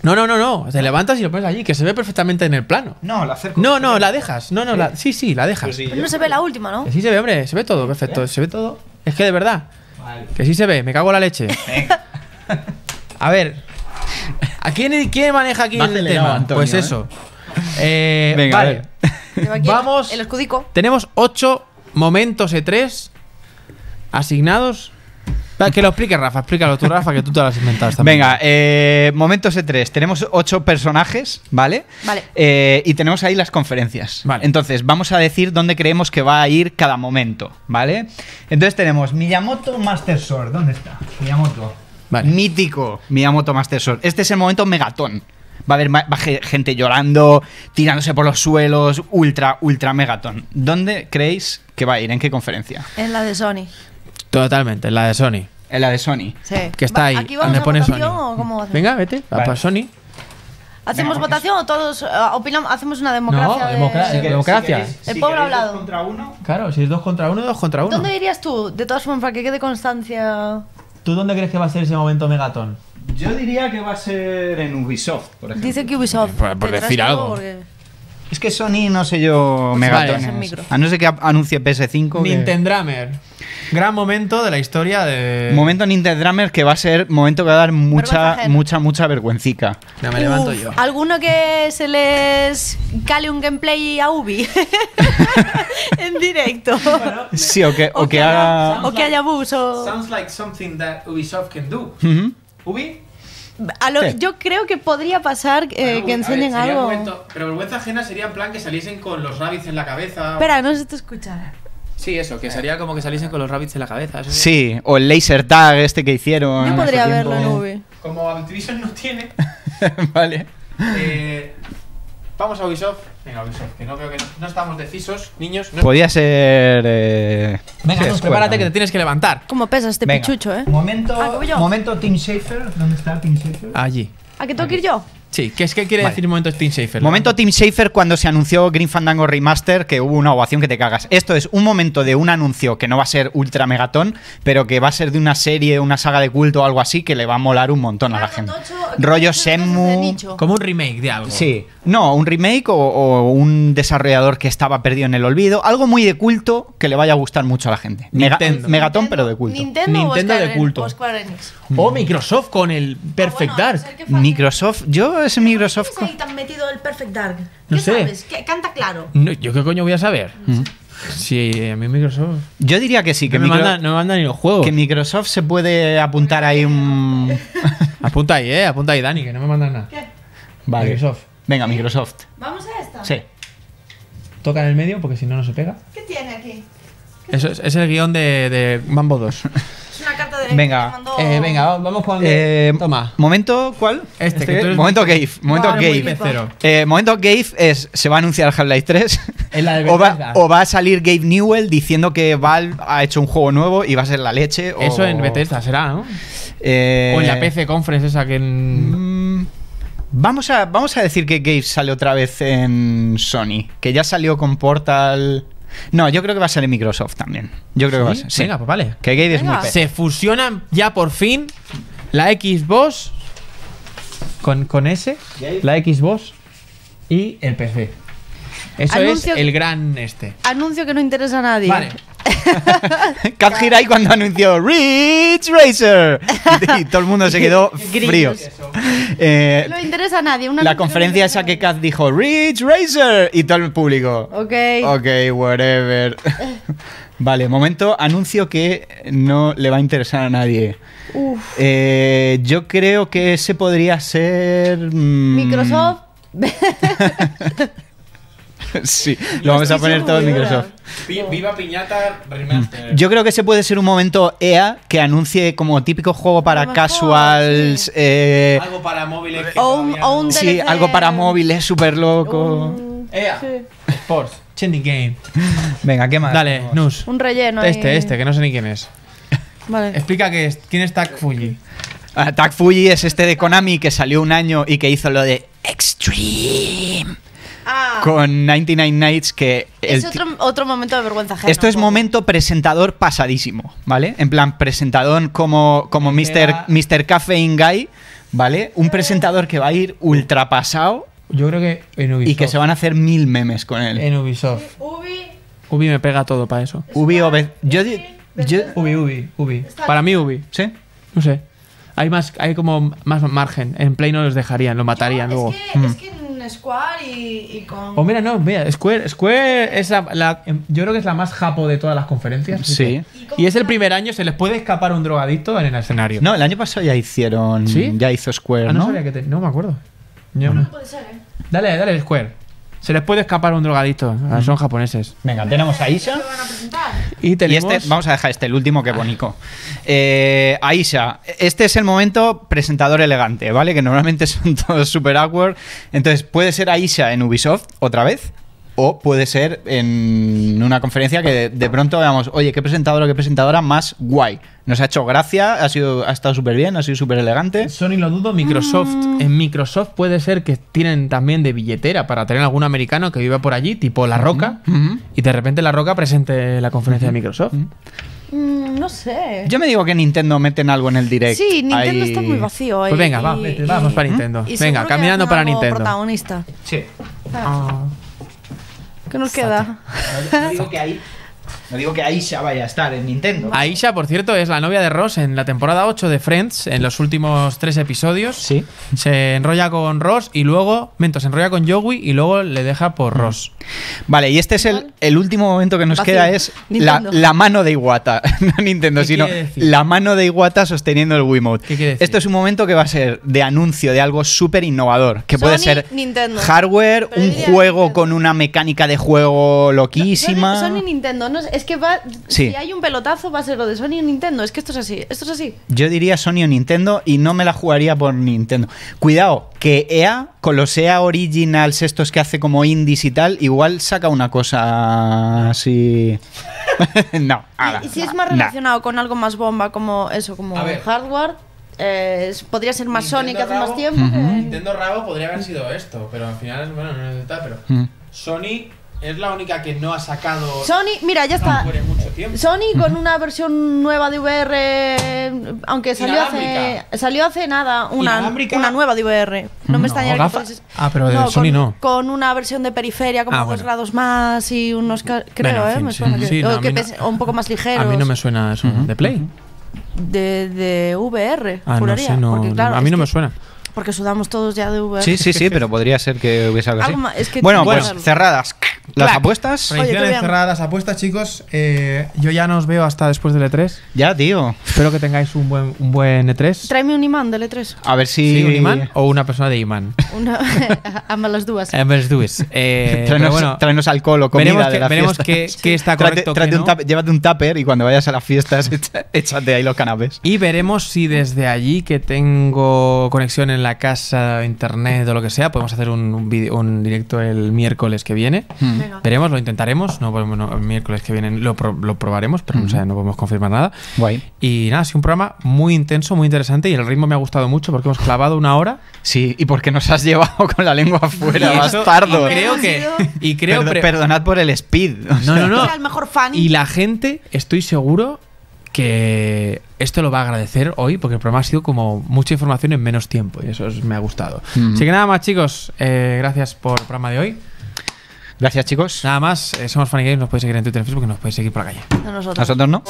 No, no, no, no. Te levantas y lo pones allí, que se ve perfectamente en el plano. No, la acerco. No, no, la dejas. No, no, la, sí, sí, la dejas. Pues sí. Pero no se ve la última, ¿no? Sí se ve, hombre, se ve todo, perfecto. Se ve todo. Es que de verdad. Vale. Que sí se ve, me cago en la leche. Venga. A ver. ¿A quién, quién maneja aquí el tema? Antonio, pues ¿eh? eso. Eh, Venga, vale. Vamos. El escudico. Tenemos ocho momentos E3 asignados. Que lo explique Rafa, explícalo tú, Rafa, que tú te lo has inventado esta Venga, eh, momentos E3. Tenemos ocho personajes, ¿vale? Vale. Eh, y tenemos ahí las conferencias. Vale. Entonces, vamos a decir dónde creemos que va a ir cada momento, ¿vale? Entonces tenemos Miyamoto Master Sword. ¿Dónde está? Miyamoto. Vale. Mítico Miyamoto Master Sword. Este es el momento megatón. Va a haber va gente llorando, tirándose por los suelos, ultra, ultra megatón. ¿Dónde creéis que va a ir? ¿En qué conferencia? En la de Sony. Totalmente, la de Sony. En la de Sony. Sí. Que está Va- ahí. ¿Aquí vamos a pone votación Sony. o cómo hacemos? Venga, vete. va Vale. para Sony. ¿Hacemos Venga, votación o todos eh, opinamos? ¿Hacemos una democracia? No, de- democracia. de- democracia. El pueblo ha hablado. contra uno. Claro, si es dos contra uno, dos contra uno. ¿Dónde irías tú? De todas formas, para que quede constancia. ¿Tú dónde crees que va a ser ese momento megatón? Yo diría que va a ser en Ubisoft, por ejemplo. Dice que Ubisoft. Por- por ¿Tendrás decir algo. porque- Es que Sony no sé yo Pues megatones. vale. A no ser que anuncie PS5. que- Nintendramer. Gran momento de la historia de. Momento Nintendrammer que va a ser momento que va a dar mucha, mucha, mucha vergüencica. Ya me levanto Uf, yo. ¿Alguno que se les cale un gameplay a Ubi? en directo. Sí, o que, o que haya, haga. o que haya bus o... Sounds like something that Ubisoft can do. Ubi. A lo- ¿Qué? yo creo que podría pasar eh, que enseñen algo. pero vergüenza ajena sería en plan que saliesen con los rabbits en la cabeza. Espera, no se te escucha. Sí, eso, que sería como que saliesen con los rabbits en la cabeza. eso Sí, o el laser tag este que hicieron. Yo podría verlo en Ubi. Como Activision no tiene. vale. eh, vamos a Ubisoft. Venga, Ubisoft, que no veo que no estamos decisos, niños. no- Podría ser. eh, Venga, sí, Nus, escuela prepárate que te tienes que levantar. ¿Cómo pesa este Venga. pichucho, eh? Momento, Ah, momento Tim Schafer. ¿Dónde está Tim Schafer? Allí. ¿A qué tengo que ir yo? Sí, ¿qué es que quiere Vale. decir momento Steam Safer? Momento Tim Schafer cuando se anunció Green Fandango Remaster, que hubo una ovación que te cagas. Esto es un momento de un anuncio que no va a ser ultra megatón, pero que va a ser de una serie, una saga de culto o algo así que le va a molar un montón a la gente. Rollo Shenmue. Como un remake de algo. Sí, no, un remake o, o un desarrollador que estaba perdido en el olvido. Algo muy de culto que le vaya a gustar mucho a la gente. Mega- Nintendo. megatón, pero de culto. Nintendo, Nintendo o de culto. O. O Microsoft con el Perfect Ah, bueno, Dark. Microsoft, yo ese Microsoft. ¿Cómo ahí tan metido el Perfect Dark? No ¿Qué sé. sabes? ¿Qué- Canta claro. No, ¿Yo qué coño voy a saber? Si a mí Microsoft. Yo diría que sí, que, no, me micro- manda, no me manda ni los juegos. que Microsoft se puede apuntar ahí un. Apunta ahí, eh. Apunta ahí, Dani, que no me mandan nada. ¿Qué? Vale. Microsoft. Venga, Microsoft. ¿Vamos a esta? Sí. Toca en el medio porque si no, no se pega. ¿Qué tiene aquí? Eso es, es el guion de, de Mambo 2. De... Venga. Eh, venga, va- vamos con. Eh, Toma. Momento, ¿cuál? Este, que tú eres momento muy- Gave. Momento Vale, muy Gave. Eh, momento Gave es. Se va a anunciar Half-Life 3. En la de o, va, Bethesda. o va a salir Gabe Newell diciendo que Valve ha hecho un juego nuevo y va a ser la leche. o- Eso en Bethesda será, ¿no? Eh, O en la PC Conference esa que en... mm, Vamos a, vamos a decir que Gabe sale otra vez en Sony. Que ya salió con Portal. No, yo creo que va a salir Microsoft también. Yo creo que va a ser. sí. Venga, pues vale. Que Gabe es muy Venga. pe- Se fusionan ya por fin la Xbox con, con ese, la Xbox y el PC. Eso Anuncio- es el gran este. Anuncio que no interesa a nadie. Vale. Kat Hirai cuando anunció Rich Racer. Y, todo el mundo se quedó frío. Eh, No interesa a nadie. Una la conferencia esa que Kat dijo Rich Racer y todo el público. Ok. Ok, whatever. vale, momento, anuncio que no le va a interesar a nadie. Uf. Eh, yo creo que ese podría ser... mm, Microsoft. sí, lo vamos a poner todo en. Microsoft. Viva Piñata Remaster. Yo creo que ese puede ser un momento EA que anuncie como típico juego para casuals. sí. eh, Algo para móviles. que O un- todavía o un no- de- sí, DLC. algo para móviles, súper loco. EA. sí. Sports. Changing Game. Venga, ¿qué más? Dale? Nus. un relleno. ahí. Este, este, que no sé ni quién es. Vale. Explica qué es. ¿Quién es Tak Fuji? Ah, Tak Fuji es este de Konami que salió un año y que hizo lo de Extreme Ah, con 99 Nights que es otro, otro momento de vergüenza ajena. Esto es momento presentador pasadísimo, ¿vale? En plan, presentador como, como Mr. Mr. Caffeine Guy, ¿vale? Un presentador que va a ir ultra pasado Yo creo que en Ubisoft. y que se van a hacer mil memes con él. En Ubisoft. Ubi. Ubi me pega todo para eso. Ubi o Be- yo, yo- Ubi, Ubi, Ubi. Para mí Ubi. ¿Sí? No sé. Hay más, hay como más margen. En Play no los dejarían, lo matarían luego. Es que, es que Square y, y con. O mira, no, mira, Square, Square es la, la- yo creo que es la más japo de todas las conferencias. así Sí. que- Y es el primer año, se les puede escapar un drogadicto en el escenario. No, el año pasado ya hicieron. ¿Sí? Ya hizo Square, Ah, no, ¿no? sabía que te- no me acuerdo. Yo no. Puede ser, ¿eh? Dale, dale, Square. Se les puede escapar un drogadicto. Ah, Son japoneses. Venga, tenemos a Isha. ¿Qué van a presentar? Y Y tenemos... este, vamos a dejar este, el último que bonito. Eh, Aisha, este es el momento presentador elegante, ¿vale? Que normalmente son todos super awkward. Entonces, puede ser Aisha en Ubisoft otra vez. O puede ser en una conferencia que de, de pronto veamos, oye, qué presentador o qué presentadora más guay. Nos ha hecho gracia, ha, sido, ha estado súper bien, ha sido súper elegante. Sony lo dudo, Microsoft. En Microsoft puede ser que tienen también de billetera para tener algún americano que viva por allí, tipo La Roca, y de repente La Roca presente la conferencia de Microsoft. Mm, no sé. Yo me digo que Nintendo meten algo en el direct. sí, Nintendo ahí. está muy vacío. Pues y- venga, va, y- vete, y- vamos para Nintendo. y Venga, caminando para Nintendo. protagonista. Sí. Ah. ¿Qué nos queda? No digo que ahí. No digo que Aisha vaya a estar en Nintendo. Aisha, por cierto, es la novia de Ross en la temporada 8 de Friends, en los últimos tres episodios. Sí. Se enrolla con Ross y luego, mento, se enrolla con Joey y luego le deja por Ross. Vale, y este es el, el último momento que nos Vacío. queda, es la, mano de Iwata. No Nintendo, ¿Qué sino la mano de Iwata sosteniendo el Wiimote. ¿Qué quiere decir? Esto es un momento que va a ser de anuncio de algo súper innovador. Que puede ser Nintendo. hardware, Pero un juego Nintendo. con una mecánica de juego loquísima. Sony, Sony Nintendo. No, sé, es que va. Sí. Si hay un pelotazo, va a ser lo de Sony y Nintendo. Es que esto es así. Esto es así. Yo diría Sony o Nintendo y no me la jugaría por Nintendo. Cuidado, que EA, con los EA Originals estos que hace como indies y tal, igual saca una cosa así... no, ala, y, y si es más nah. relacionado con algo más bomba, como eso, como hardware, eh, es- podría ser más Sony que hace más tiempo. Nintendo Rabo podría haber sido esto, pero al final, bueno, no necesita, pero Mm. Sony es la única que no ha sacado Sony, mira, ya está. mucho. Sony con una versión nueva de VR, aunque salió hace, salió hace nada, una, una nueva de VR. No me extrañaría que gafas. fuese- Ah, pero de Sony con, no. Con una versión de periferia como Ah, dos bueno. grados más y unos... Creo, Bueno, en ¿eh? fin, me sí. suena que, Sí, no, o a que mí no- pese- o un poco más ligeros. A mí no me suena eso. ¿De Play? De, de VR, Ah, no juraría. sé, no, porque, claro, a mí no me suena. Porque sudamos todos ya de VR. Sí, sí, sí, pero podría ser que hubiese algo así. Algo más- es que bueno, pues cerradas. Las Clac. apuestas. Oye, Predicciones cerradas, apuestas, chicos. Eh, yo ya no os veo hasta después del E3. Ya, tío. Espero que tengáis un buen, un buen E3. Tráeme un imán del E3. A ver si... ¿Sí, un imán o una persona de imán? Una, ambas las dos. Eh, let's do it. Eh, Tráenos, bueno, tráenos alcohol o comida veremos de que- la veremos fiesta. qué- está correcto, un no. llévate un tupper y cuando vayas a las fiestas echa- échate ahí los canapés. Y veremos si desde allí que tengo conexión en la casa, internet o lo que sea, podemos hacer un, un, vídeo- un directo el miércoles que viene. Hmm. Venga. Veremos, lo intentaremos. No, podemos- no, el miércoles que viene lo, pro- lo probaremos, pero no, sé, no podemos confirmar nada. Guay. Y nada, ha sido un programa muy intenso, muy interesante y el ritmo me ha gustado mucho porque hemos clavado una hora. Sí, y porque nos has llevado con la lengua afuera, bastardo. y creo que. Y creo perdonad por el speed. o No, sea, no, no. Era el mejor fan. Y la gente, estoy seguro que esto lo va a agradecer hoy porque el programa ha sido como mucha información en menos tiempo y eso es- me ha gustado. Mm. Así que nada más chicos, eh, gracias por el programa de hoy. Gracias, chicos. Nada más, eh, somos Funny Games, nos podéis seguir en Twitter y Facebook y nos podéis seguir por la calle. No nosotros. Nosotros no.